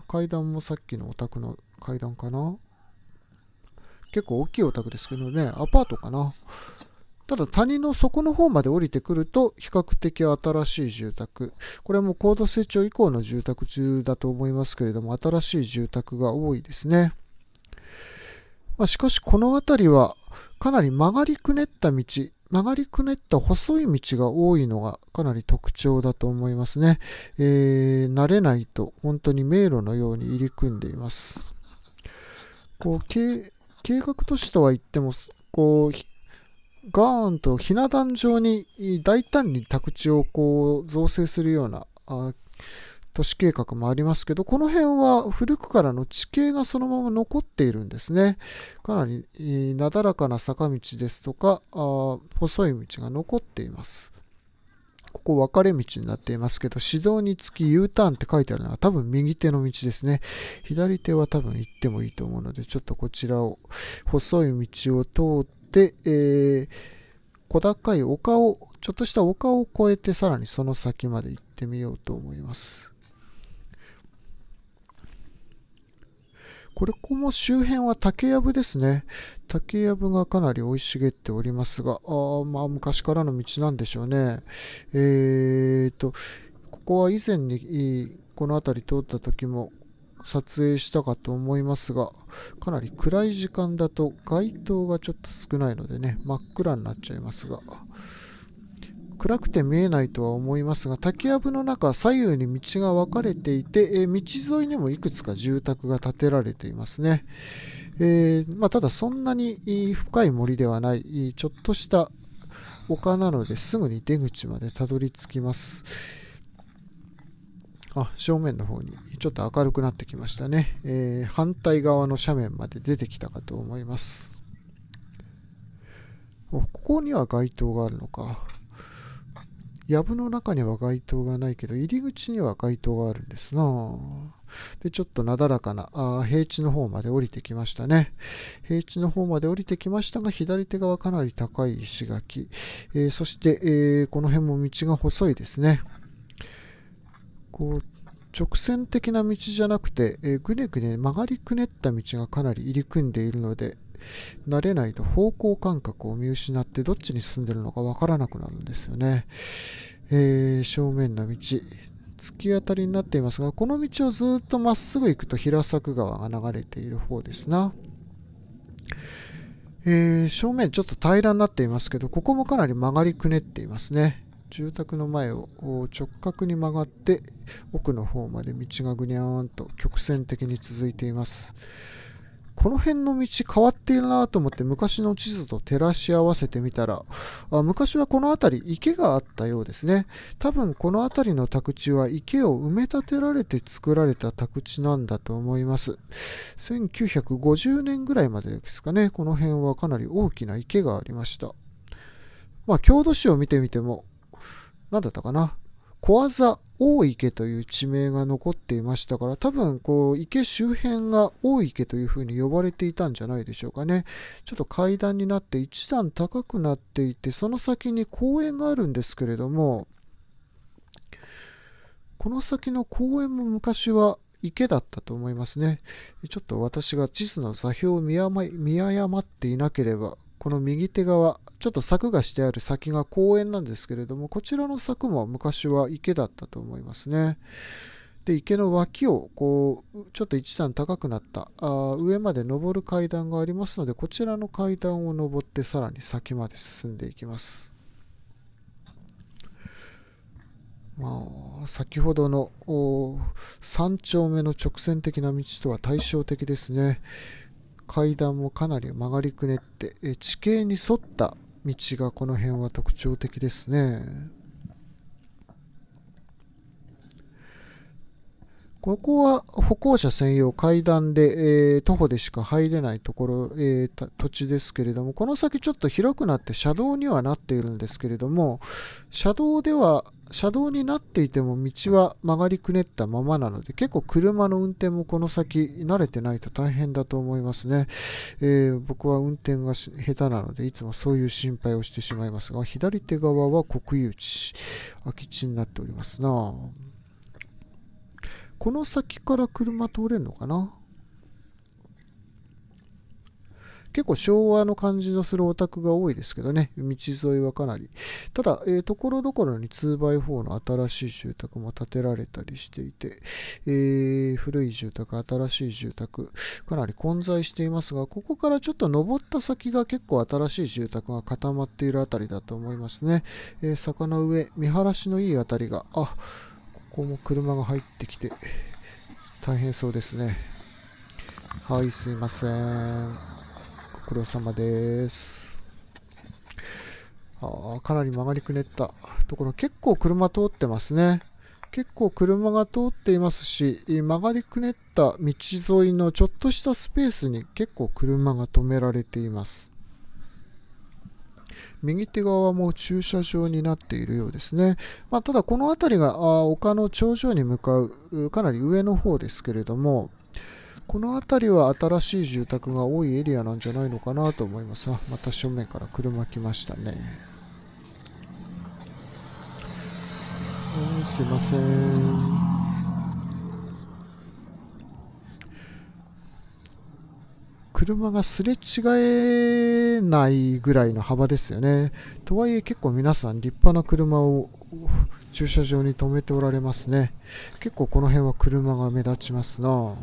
Speaker 1: 階段もさっきのお宅の階段かな。結構大きいお宅ですけどね、アパートかな。ただ谷の底の方まで降りてくると比較的新しい住宅。これはもう高度成長以降の住宅中だと思いますけれども、新しい住宅が多いですね。まあ、しかしこの辺りはかなり曲がりくねった道、曲がりくねった細い道が多いのがかなり特徴だと思いますね。えー、慣れないと本当に迷路のように入り組んでいます。こう計画都市とは言っても、こう、ガーンとひな壇上に大胆に宅地をこう造成するような都市計画もありますけど、この辺は古くからの地形がそのまま残っているんですね。かなりなだらかな坂道ですとか、細い道が残っています。ここ分かれ道になっていますけど、指導につき U ターンって書いてあるのは多分右手の道ですね。左手は多分行ってもいいと思うので、ちょっとこちらを、細い道を通って、えー、小高い丘を、ちょっとした丘を越えてさらにその先まで行ってみようと思います。これこも周辺は竹やぶですね。竹やぶがかなり生い茂っておりますが、あまあ昔からの道なんでしょうね。えーと、ここは以前にこの辺り通った時も撮影したかと思いますが、かなり暗い時間だと街灯がちょっと少ないのでね、真っ暗になっちゃいますが、暗くて見えないとは思いますが、竹やぶの中、左右に道が分かれていて、え道沿いにもいくつか住宅が建てられていますね。えー、まあ、ただそんなに深い森ではない、ちょっとした丘なのですぐに出口までたどり着きます。あ、正面の方にちょっと明るくなってきましたね。えー、反対側の斜面まで出てきたかと思います。ここには街灯があるのか。藪の中には街灯がないけど、入り口には街灯があるんですなで、ちょっとなだらかなあ平地の方まで降りてきましたね。平地の方まで降りてきましたが、左手側かなり高い石垣。えー、そして、えー、この辺も道が細いですね。こう、直線的な道じゃなくて、えー、ぐねぐね曲がりくねった道がかなり入り組んでいるので、慣れないと方向感覚を見失ってどっちに進んでるのかわからなくなるんですよね。えー、正面の道、突き当たりになっていますが、この道をずっとまっすぐ行くと平作川が流れている方ですな。えー、正面ちょっと平らになっていますけど、ここもかなり曲がりくねっていますね。住宅の前を直角に曲がって奥の方まで道がぐにゃーんと曲線的に続いています。この辺の道変わっているなと思って昔の地図と照らし合わせてみたら、あ昔はこの辺り池があったようですね。多分この辺りの宅地は池を埋め立てられて作られた宅地なんだと思います。1950年ぐらいまでですかね、この辺はかなり大きな池がありました。まあ、郷土史を見てみても、何だったかな？小技大池という地名が残っていましたから、多分こう池周辺が大池というふうに呼ばれていたんじゃないでしょうかね。ちょっと階段になって一段高くなっていて、その先に公園があるんですけれども、この先の公園も昔は池だったと思いますね。ちょっと私が地図の座標を見誤っていなければ、この右手側、ちょっと柵がしてある先が公園なんですけれども、こちらの柵も昔は池だったと思いますね。で、池の脇を、こう、ちょっと一段高くなったあ、上まで登る階段がありますので、こちらの階段を登ってさらに先まで進んでいきます。まあ、先ほどの3丁目の直線的な道とは対照的ですね。階段もかなり曲がりくねって地形に沿った道がこの辺は特徴的ですね。ここは歩行者専用階段で、えー、徒歩でしか入れないところ、えー、土地ですけれども、この先ちょっと広くなって車道にはなっているんですけれども、車道では、車道になっていても道は曲がりくねったままなので、結構車の運転もこの先慣れてないと大変だと思いますね。えー、僕は運転が下手なので、いつもそういう心配をしてしまいますが、左手側は国有地、空き地になっておりますなぁこの先から車通れんのかな？結構昭和の感じのするお宅が多いですけどね、道沿いはかなり。ただ、えー、ところどころに 2x4 の新しい住宅も建てられたりしていて、えー、古い住宅、新しい住宅、かなり混在していますが、ここからちょっと登った先が結構新しい住宅が固まっているあたりだと思いますね。えー、坂の上、見晴らしのいいあたりが、あ、ここも車が入ってきて、大変そうですね。はい、すいません。ご苦労様です。あかなり曲がりくねったところ、結構車通ってますね。結構車が通っていますし、曲がりくねった道沿いのちょっとしたスペースに結構車が止められています。右手側も駐車場になっているようですね。まあ、ただこの辺りが丘の頂上に向かうかなり上の方ですけれども、この辺りは新しい住宅が多いエリアなんじゃないのかなと思います。また正面から車来ましたね。うんすいません。車がすれ違えないぐらいの幅ですよね。とはいえ結構皆さん立派な車を駐車場に止めておられますね。結構この辺は車が目立ちますな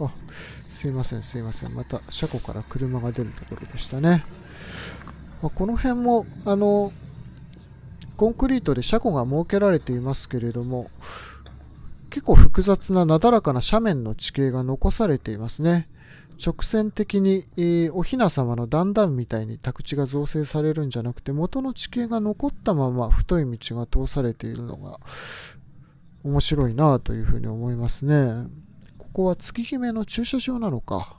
Speaker 1: あ、すいませんすいません。また車庫から車が出るところでしたね。まあ、この辺もあのコンクリートで車庫が設けられていますけれども、結構複雑ななだらかな斜面の地形が残されていますね。直線的に、えー、お雛様の段々みたいに宅地が造成されるんじゃなくて元の地形が残ったまま太い道が通されているのが面白いなというふうに思いますね。ここは月姫の駐車場なのか。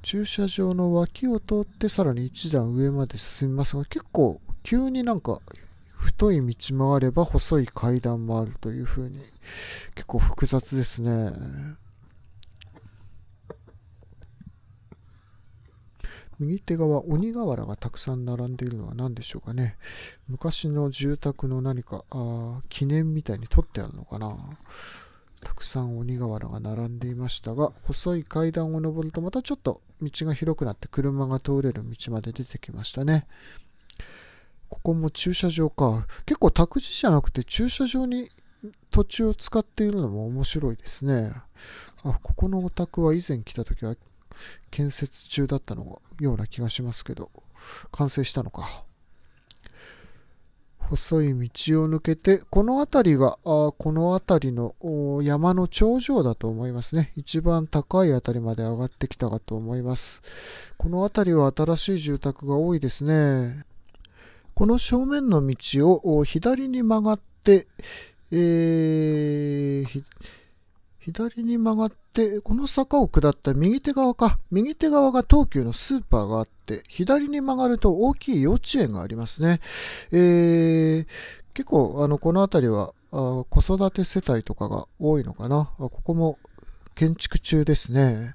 Speaker 1: 駐車場の脇を通ってさらに一段上まで進みますが結構急になんか太い道もあれば細い階段もあるというふうに結構複雑ですね。右手側、鬼瓦がたくさん並んでいるのは何でしょうかね。昔の住宅の何かあ記念みたいに取ってあるのかな。たくさん鬼瓦が並んでいましたが、細い階段を登るとまたちょっと道が広くなって車が通れる道まで出てきましたね。ここも駐車場か。結構宅地じゃなくて駐車場に土地を使っているのも面白いですね。あ、ここのお宅は以前来た時は建設中だったのような気がしますけど、完成したのか。細い道を抜けて、この辺りが、あこの辺りの山の頂上だと思いますね。一番高い辺りまで上がってきたかと思います。この辺りは新しい住宅が多いですね。この正面の道を左に曲がって、えー、左に曲がって、この坂を下った右手側か。右手側が東急のスーパーがあって、左に曲がると大きい幼稚園がありますね。えー、結構、あの、この辺りはあ子育て世帯とかが多いのかな。ここも建築中ですね。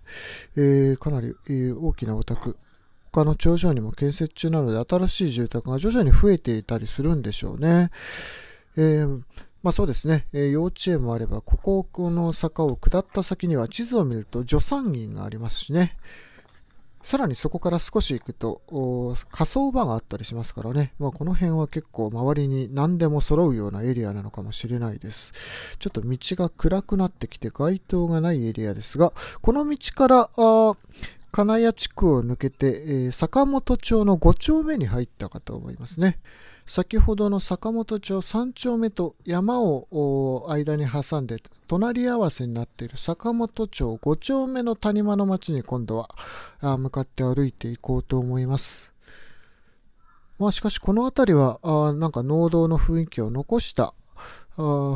Speaker 1: えー、かなり、えー、大きなお宅。他の頂上にも建設中なので新しい住宅が徐々に増えていたりするんでしょうね。えーまあそうですね、えー、幼稚園もあれば、こここの坂を下った先には地図を見ると助産院がありますしね。さらにそこから少し行くと、火葬場があったりしますからね。まあこの辺は結構周りに何でも揃うようなエリアなのかもしれないです。ちょっと道が暗くなってきて街灯がないエリアですが、この道から、金谷地区を抜けて、えー、坂本町の5丁目に入ったかと思いますね。先ほどの坂本町3丁目と山を間に挟んで隣り合わせになっている坂本町5丁目の谷間の町に今度は向かって歩いていこうと思います。まあしかしこの辺りはあなんか農道の雰囲気を残した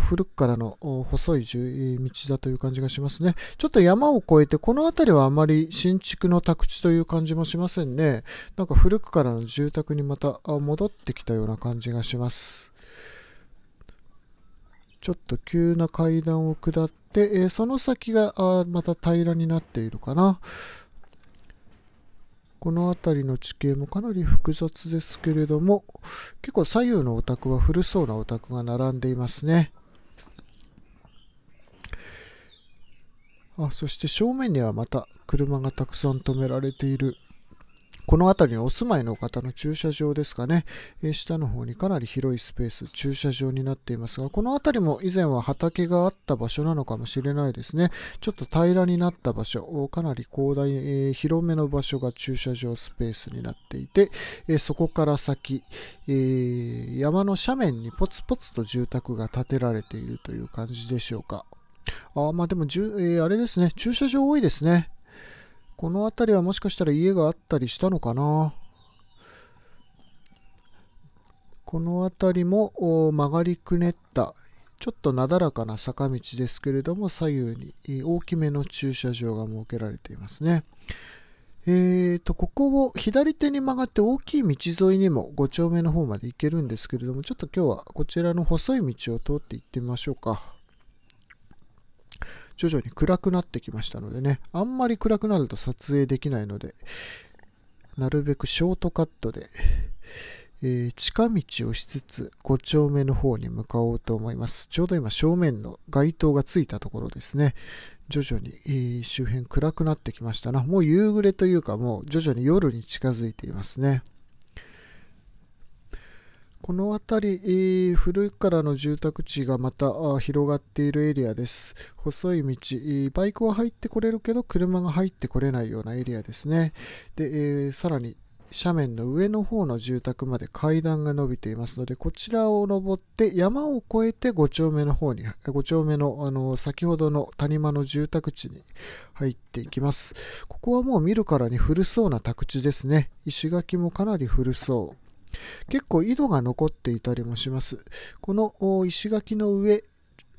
Speaker 1: 古くからの細い道だという感じがしますね。ちょっと山を越えて、この辺りはあまり新築の宅地という感じもしませんね。なんか古くからの住宅にまた戻ってきたような感じがします。ちょっと急な階段を下って、その先がまた平らになっているかな。この辺りの地形もかなり複雑ですけれども、結構左右のお宅は古そうなお宅が並んでいますね。あそして正面にはまた車がたくさん止められているこの辺りのお住まいの方の駐車場ですかね、えー、下の方にかなり広いスペース、駐車場になっていますが、この辺りも以前は畑があった場所なのかもしれないですね。ちょっと平らになった場所、かなり広大、えー、広めの場所が駐車場スペースになっていて、え、そこから先、え、山の斜面にポツポツと住宅が建てられているという感じでしょうか。あまあでも、えー、あれですね、駐車場多いですね。この辺りはもしかしたら家があったりしたのかな？この辺りも曲がりくねったちょっとなだらかな坂道ですけれども左右に大きめの駐車場が設けられていますね。えーと、ここを左手に曲がって大きい道沿いにも5丁目の方まで行けるんですけれども、ちょっと今日はこちらの細い道を通って行ってみましょうか。徐々に暗くなってきましたのでね、あんまり暗くなると撮影できないので、なるべくショートカットで、えー、近道をしつつ5丁目の方に向かおうと思います。ちょうど今正面の街灯がついたところですね。徐々に、えー、周辺暗くなってきましたな。もう夕暮れというかもう徐々に夜に近づいていますね。この辺り、えー、古くからの住宅地がまた広がっているエリアです。細い道、バイクは入ってこれるけど車が入ってこれないようなエリアですね。で、えー、さらに斜面の上の方の住宅まで階段が伸びていますので、こちらを登って山を越えて5丁目の方に、5丁目のあの先ほどの谷間の住宅地に入っていきます。ここはもう見るからに古そうな宅地ですね。石垣もかなり古そう。結構井戸が残っていたりもします。この石垣の上、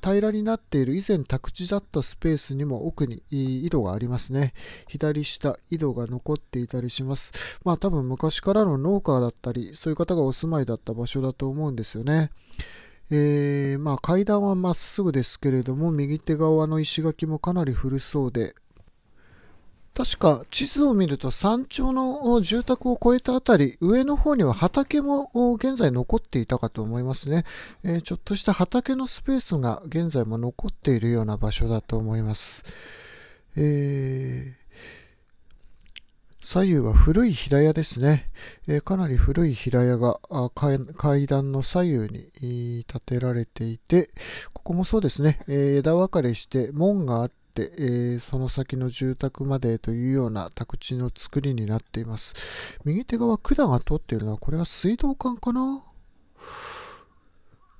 Speaker 1: 平らになっている以前宅地だったスペースにも奥に井戸がありますね。左下、井戸が残っていたりします。まあ多分昔からの農家だったり、そういう方がお住まいだった場所だと思うんですよね。えー、まあ階段はまっすぐですけれども、右手側の石垣もかなり古そうで、確か地図を見ると山頂の住宅を越えたあたり、上の方には畑も現在残っていたかと思いますね、え、ちょっとした畑のスペースが現在も残っているような場所だと思います。えー左右は古い平屋ですね。えー、かなり古い平屋が階段の左右に建てられていて、ここもそうですね、えー、枝分かれして門があって、えー、その先の住宅までというような宅地の作りになっています。右手側、管が通っているのは、これは水道管かな？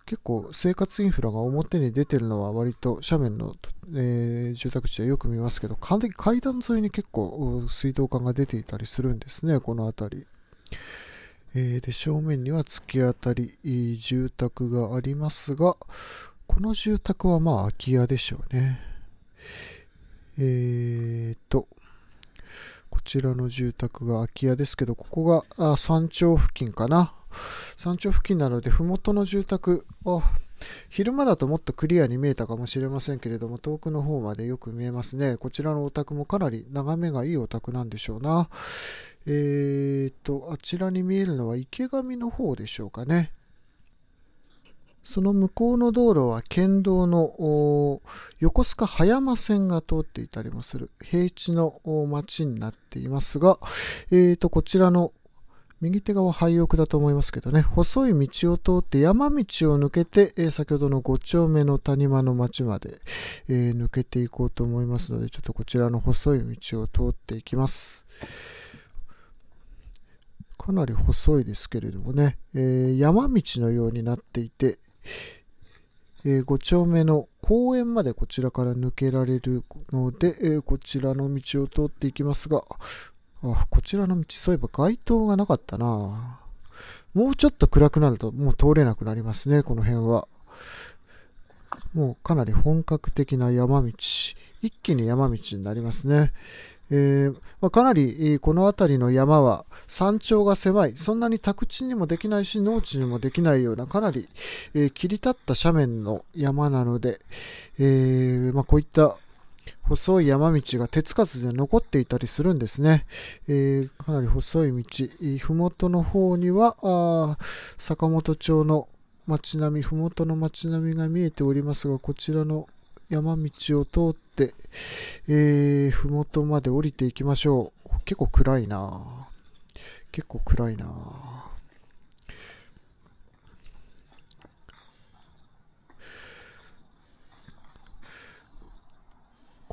Speaker 1: 結構生活インフラが表に出てるのは割と斜面の、えー、住宅地はよく見ますけど、階段沿いに結構水道管が出ていたりするんですね、この辺り。えー、で正面には突き当たり住宅がありますが、この住宅はまあ空き家でしょうね。えーと、こちらの住宅が空き家ですけど、ここがあ山頂付近かな。山頂付近なので、麓の住宅、あ昼間だともっとクリアに見えたかもしれませんけれども、遠くの方までよく見えますね。こちらのお宅もかなり眺めがいいお宅なんでしょうな。えーと、あちらに見えるのは池上の方でしょうかね。その向こうの道路は県道の横須賀葉山線が通っていたりもする平地の町になっていますが、えーと、こちらの右手側廃屋だと思いますけどね、細い道を通って山道を抜けて、えー、先ほどの5丁目の谷間の町まで、えー、抜けていこうと思いますので、ちょっとこちらの細い道を通っていきます。かなり細いですけれどもね、えー、山道のようになっていて、えー、5丁目の公園までこちらから抜けられるので、えー、こちらの道を通っていきますが、あ、こちらの道、そういえば街灯がなかったな。もうちょっと暗くなるともう通れなくなりますね、この辺は。もうかなり本格的な山道。一気に山道になりますね。えー、まあ、かなりこの辺りの山は山頂が狭い、そんなに宅地にもできないし農地にもできないようなかなり、えー、切り立った斜面の山なので、えー、まあ、こういった細い山道が手つかずで残っていたりするんですね。えかなり細い道、ふもとの方には坂本町の街並み、ふもとの街並みが見えておりますが、こちらの山道を通って、えー、ふもとまで降りていきましょう。結構暗いな結構暗いな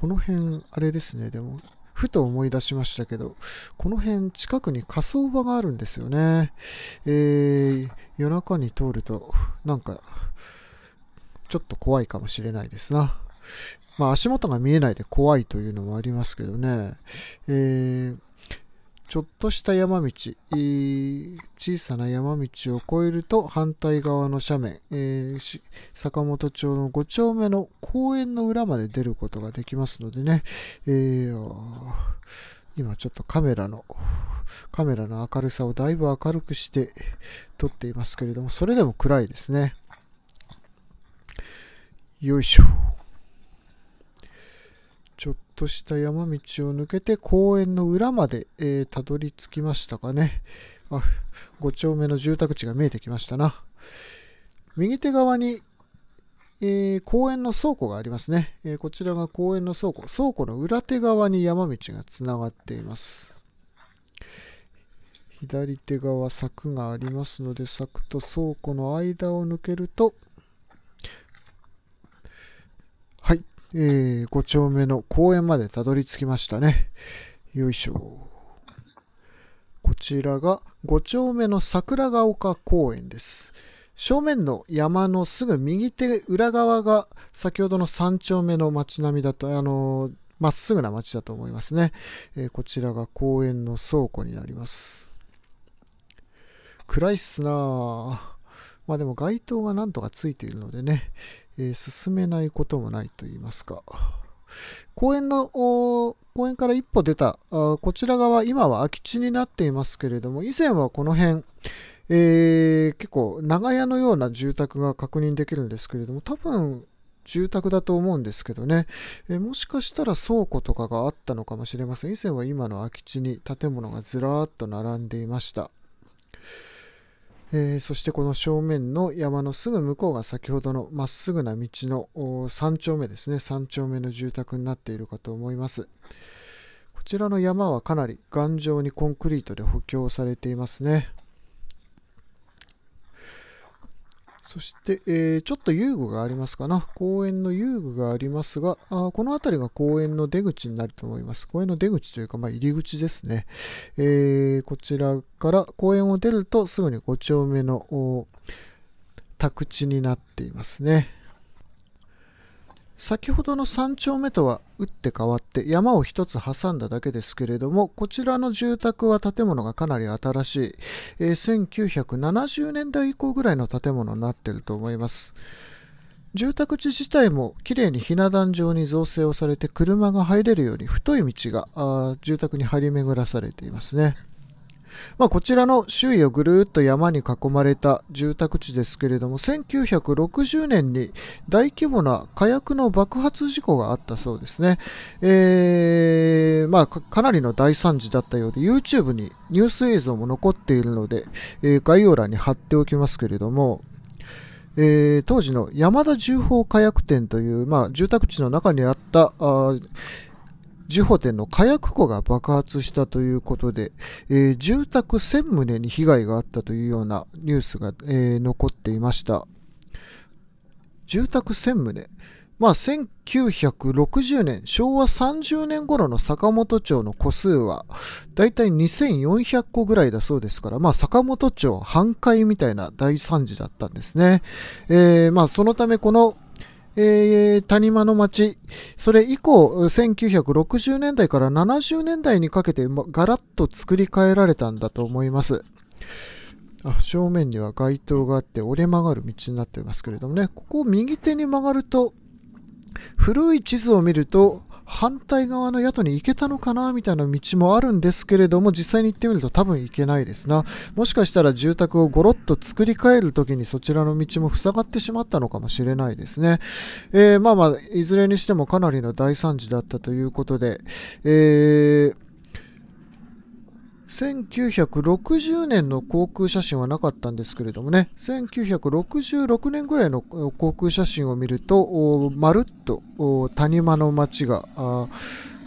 Speaker 1: この辺、あれですね、でも、ふと思い出しましたけど、この辺近くに火葬場があるんですよね。えー、夜中に通ると、なんか、ちょっと怖いかもしれないですな。まあ足元が見えないで怖いというのもありますけどね。えー、ちょっとした山道、小さな山道を越えると反対側の斜面、えー、坂本町の5丁目の公園の裏まで出ることができますのでね、えー、今ちょっとカメラの、カメラの明るさをだいぶ明るくして撮っていますけれども、それでも暗いですね。よいしょ。とした山道を抜けて公園の裏まで、えー、たどり着きましたかね。あ、5丁目の住宅地が見えてきましたな。右手側に、えー、公園の倉庫がありますね、えー、こちらが公園の倉庫。倉庫の裏手側に山道がつながっています。左手側柵がありますので、柵と倉庫の間を抜けると、えー、5丁目の公園までたどり着きましたね。よいしょ。こちらが5丁目の桜ヶ丘公園です。正面の山のすぐ右手裏側が先ほどの3丁目の街並みだと、あのまっすぐな街だと思いますね、えー、こちらが公園の倉庫になります。暗いっすなぁ。まあでも街灯がなんとかついているのでね、えー、進めないこともないと言いますか。公園の、公園から一歩出た、こちら側、今は空き地になっていますけれども、以前はこの辺、えー、結構長屋のような住宅が確認できるんですけれども、多分住宅だと思うんですけどね、えー、もしかしたら倉庫とかがあったのかもしれません。以前は今の空き地に建物がずらーっと並んでいました。えー、そしてこの正面の山のすぐ向こうが先ほどのまっすぐな道の3丁目ですね。3丁目の住宅になっているかと思います。こちらの山はかなり頑丈にコンクリートで補強されていますね。そして、えー、ちょっと遊具がありますかな。公園の遊具がありますが、あこの辺りが公園の出口になると思います。公園の出口というか、まあ、入り口ですね。えー、こちらから公園を出るとすぐに5丁目の宅地になっていますね。先ほどの3丁目とは打って変わって山を1つ挟んだだけですけれどもこちらの住宅は建物がかなり新しい、えー、1970年代以降ぐらいの建物になっていると思います。住宅地自体もきれいにひな壇状に造成をされて車が入れるように太い道が住宅に張り巡らされていますね。まあ、こちらの周囲をぐるっと山に囲まれた住宅地ですけれども、1960年に大規模な火薬の爆発事故があったそうですね。えー、まあ、かなりの大惨事だったようで、YouTube にニュース映像も残っているので、えー、概要欄に貼っておきますけれども、えー、当時の山田重宝火薬店という、まあ、住宅地の中にあったあジホ店の火薬庫が爆発したということで、えー、住宅1000棟に被害があったというようなニュースが、えー、残っていました。住宅1000棟。まあ、1960年、昭和30年頃の坂本町の戸数は、だいたい2400個ぐらいだそうですから、まあ、坂本町半壊みたいな大惨事だったんですね。えー、まあ、そのためこのえー、谷間の町、それ以降、1960年代から70年代にかけて、ま、ガラッと作り変えられたんだと思います。あ正面には街灯があって折れ曲がる道になっていますけれどもね、ここを右手に曲がると、古い地図を見ると、反対側の宿に行けたのかなみたいな道もあるんですけれども、実際に行ってみると多分行けないですな。もしかしたら住宅をゴロッと作り変えるときにそちらの道も塞がってしまったのかもしれないですね。えー、まあまあ、いずれにしてもかなりの大惨事だったということで、えー1960年の航空写真はなかったんですけれどもね、1966年ぐらいの航空写真を見ると、まるっと谷間の町が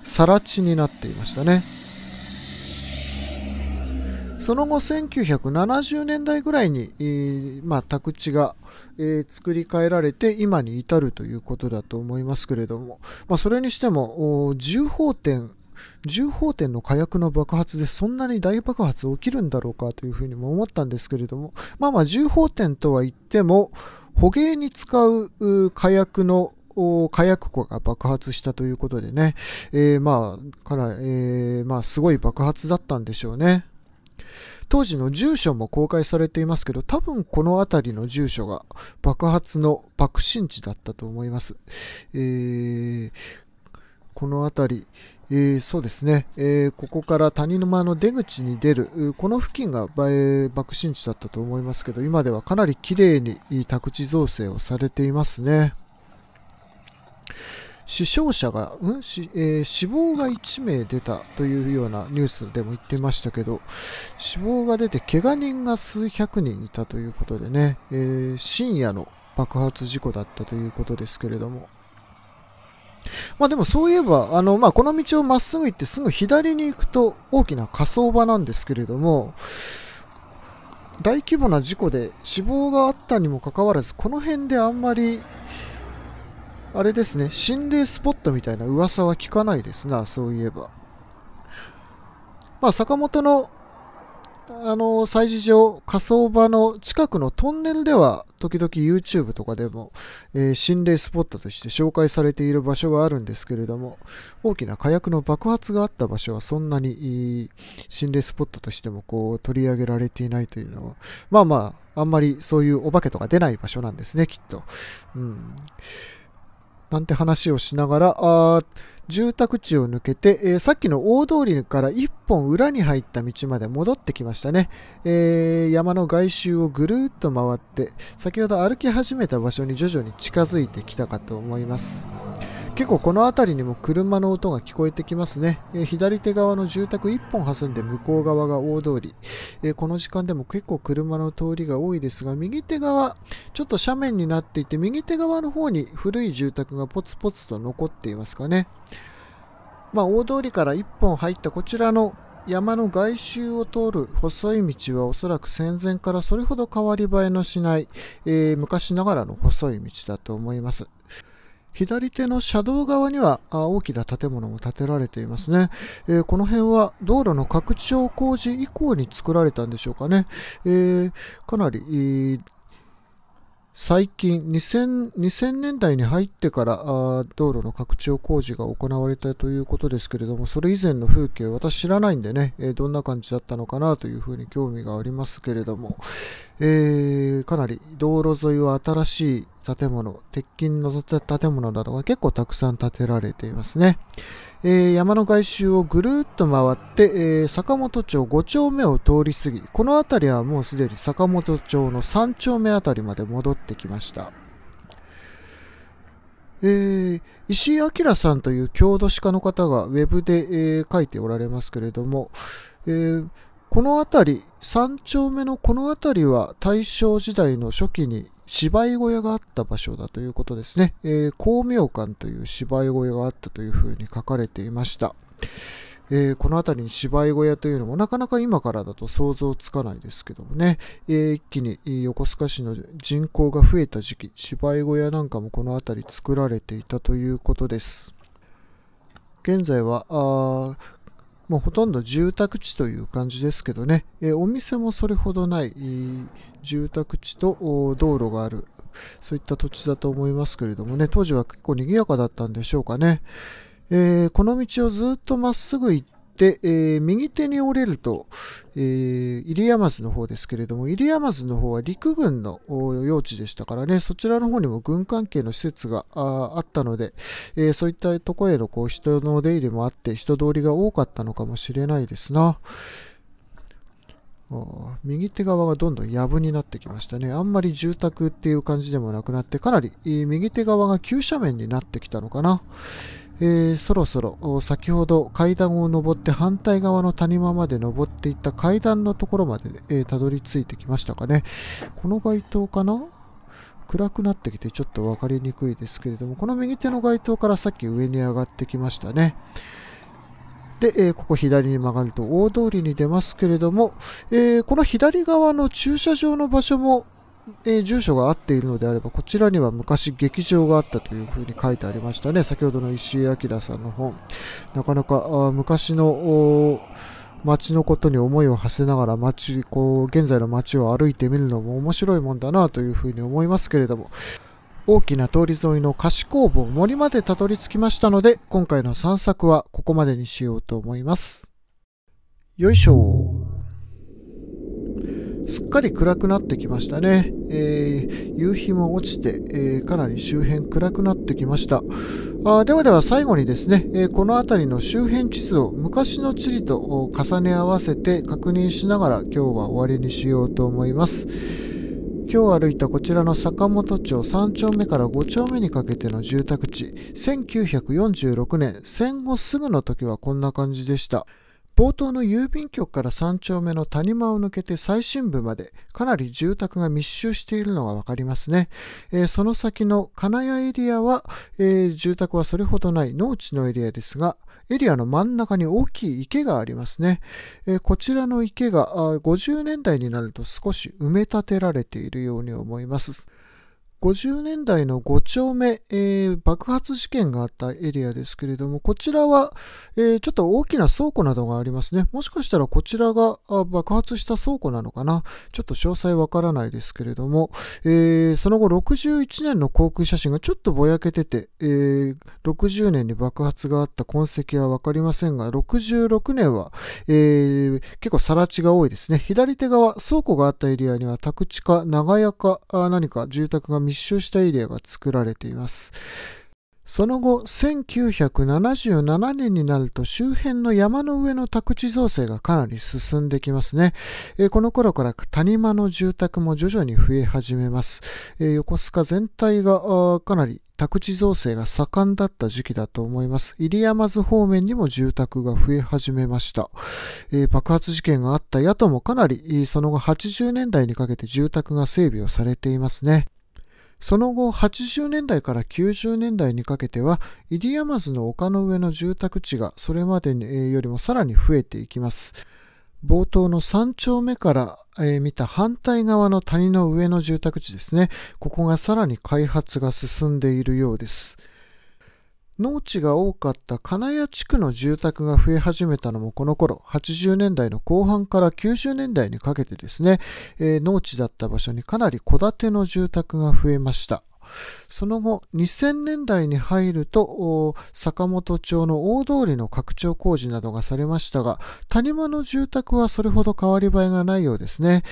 Speaker 1: 更地になっていましたね。その後、1970年代ぐらいに、まあ、宅地が、えー、作り変えられて今に至るということだと思いますけれども、まあ、それにしても、銃砲店銃砲店の火薬の爆発でそんなに大爆発起きるんだろうかというふうにも思ったんですけれども、まあまあ銃砲店とは言っても、捕鯨に使う火薬の火薬庫が爆発したということでね、えー、まあ、から、えー、まあ、すごい爆発だったんでしょうね。当時の住所も公開されていますけど、多分この辺りの住所が爆発の爆心地だったと思います。えー、この辺り、えー、そうですね、えー、ここから谷沼の出口に出る、この付近が、えー、爆心地だったと思いますけど、今ではかなり綺麗に宅地造成をされていますね。死傷者が、うん？しえー、死亡が1名出たというようなニュースでも言ってましたけど、死亡が出て怪我人が数百人いたということでね、えー、深夜の爆発事故だったということですけれども、まあでもそういえば、あの、まあこの道をまっすぐ行ってすぐ左に行くと大きな火葬場なんですけれども、大規模な事故で死亡があったにもかかわらず、この辺であんまり、あれですね、心霊スポットみたいな噂は聞かないですな、そういえば。まあ坂本のあの、催事場、火葬場の近くのトンネルでは、時々 YouTube とかでも、えー、心霊スポットとして紹介されている場所があるんですけれども、大きな火薬の爆発があった場所はそんなに心霊スポットとしてもこう取り上げられていないというのは、まあまあ、あんまりそういうお化けとか出ない場所なんですね、きっと。うん。なんて話をしながら、あ住宅地を抜けて、えー、さっきの大通りから一本裏に入った道まで戻ってきましたね。えー、山の外周をぐるっと回って、先ほど歩き始めた場所に徐々に近づいてきたかと思います。結構この辺りにも車の音が聞こえてきますね。えー、左手側の住宅1本挟んで向こう側が大通り、えー、この時間でも結構車の通りが多いですが、右手側、ちょっと斜面になっていて、右手側の方に古い住宅がポツポツと残っていますかね。まあ、大通りから1本入ったこちらの山の外周を通る細い道はおそらく戦前からそれほど変わり映えのしない、えー、昔ながらの細い道だと思います。左手の車道側には大きな建物も建てられていますね、えー、この辺は道路の拡張工事以降に作られたんでしょうかね。えー、かなり、最近2000、2000年代に入ってからあ道路の拡張工事が行われたということですけれども、それ以前の風景、私知らないんでね、えー、どんな感じだったのかなというふうに興味がありますけれども、えー、かなり道路沿いは新しい建物、鉄筋の建物などが結構たくさん建てられていますね。えー、山の外周をぐるっと回って、えー、坂本町5丁目を通り過ぎ、この辺りはもうすでに坂本町の3丁目辺りまで戻ってきました。えー、石井明さんという郷土史家の方がウェブで、え、書いておられますけれども、え、この辺り、3丁目のこの辺りは大正時代の初期に芝居小屋があった場所だということですね。えー、光明館という芝居小屋があったというふうに書かれていました。えー、この辺りに芝居小屋というのもなかなか今からだと想像つかないですけどもね、えー、一気に横須賀市の人口が増えた時期、芝居小屋なんかもこの辺り作られていたということです。現在は、あもうほとんど住宅地という感じですけどね、え、お店もそれほどない住宅地と道路がある、そういった土地だと思いますけれどもね、当時は結構賑やかだったんでしょうかね。えー、この道をずっとまっすぐ行っ、でえー、右手に折れると、えー、入山津の方ですけれども、入山津の方は陸軍の用地でしたからね、そちらの方にも軍関係の施設があったので、えー、そういったとこへのこう人の出入りもあって、人通りが多かったのかもしれないですな。右手側がどんどん藪になってきましたね。あんまり住宅っていう感じでもなくなって、かなり右手側が急斜面になってきたのかな。えー、そろそろ先ほど階段を上って反対側の谷間まで登っていった階段のところまで、えー、たどり着いてきましたかね。この街灯かな？暗くなってきてちょっと分かりにくいですけれども、この右手の街灯からさっき上に上がってきましたね。で、えー、ここ左に曲がると大通りに出ますけれども、えー、この左側の駐車場の場所もえー、住所が合っているのであれば、こちらには昔劇場があったというふうに書いてありましたね。先ほどの石井明さんの本。なかなかあ昔の街のことに思いを馳せながら街、こう、現在の街を歩いてみるのも面白いもんだなというふうに思いますけれども、大きな通り沿いの菓子工房森までたどり着きましたので、今回の散策はここまでにしようと思います。よいしょ。すっかり暗くなってきましたね。えー、夕日も落ちて、えー、かなり周辺暗くなってきました。あではでは最後にですね、えー、この辺りの周辺地図を昔の地理と重ね合わせて確認しながら今日は終わりにしようと思います。今日歩いたこちらの坂本町3丁目から5丁目にかけての住宅地。1946年戦後すぐの時はこんな感じでした。冒頭の郵便局から3丁目の谷間を抜けて最深部までかなり住宅が密集しているのがわかりますね。えー、その先の金谷エリアは、えー、住宅はそれほどない農地のエリアですが、エリアの真ん中に大きい池がありますね。えー、こちらの池が50年代になると少し埋め立てられているように思います。50年代の5丁目、えー、爆発事件があったエリアですけれども、こちらは、えー、ちょっと大きな倉庫などがありますね。もしかしたらこちらが爆発した倉庫なのかな？ちょっと詳細わからないですけれども、えー、その後61年の航空写真がちょっとぼやけてて、えー、60年に爆発があった痕跡はわかりませんが、66年は、えー、結構更地が多いですね。左手側、倉庫があったエリアには宅地か長屋か何か住宅が密集したエリアが作られています。その後、1977年になると周辺の山の上の宅地造成がかなり進んできますね。えこの頃から谷間の住宅も徐々に増え始めます。え横須賀全体がかなり宅地造成が盛んだった時期だと思います。入山津方面にも住宅が増え始めました。えー、爆発事件があった宿もかなりその後80年代にかけて住宅が整備をされていますね。その後80年代から90年代にかけては入山津の丘の上の住宅地がそれまでよりもさらに増えていきます。冒頭の3丁目から、見た反対側の谷の上の住宅地ですね。ここがさらに開発が進んでいるようです。農地が多かった金谷地区の住宅が増え始めたのもこの頃、80年代の後半から90年代にかけてですね、えー、農地だった場所にかなり戸建ての住宅が増えました。その後、2000年代に入ると、坂本町の大通りの拡張工事などがされましたが、谷間の住宅はそれほど変わり映えがないようですね。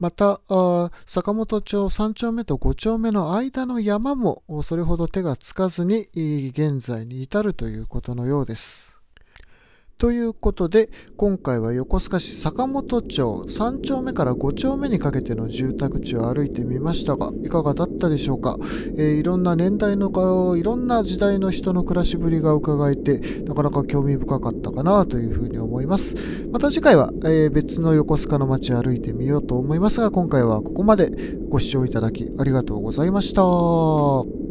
Speaker 1: また、坂本町3丁目と5丁目の間の山もそれほど手がつかずに現在に至るということのようです。ということで、今回は横須賀市坂本町3丁目から5丁目にかけての住宅地を歩いてみましたが、いかがだったでしょうか？えー、いろんな年代の顔、いろんな時代の人の暮らしぶりが伺えて、なかなか興味深かったかなというふうに思います。また次回は、えー、別の横須賀の街を歩いてみようと思いますが、今回はここまでご視聴いただきありがとうございました。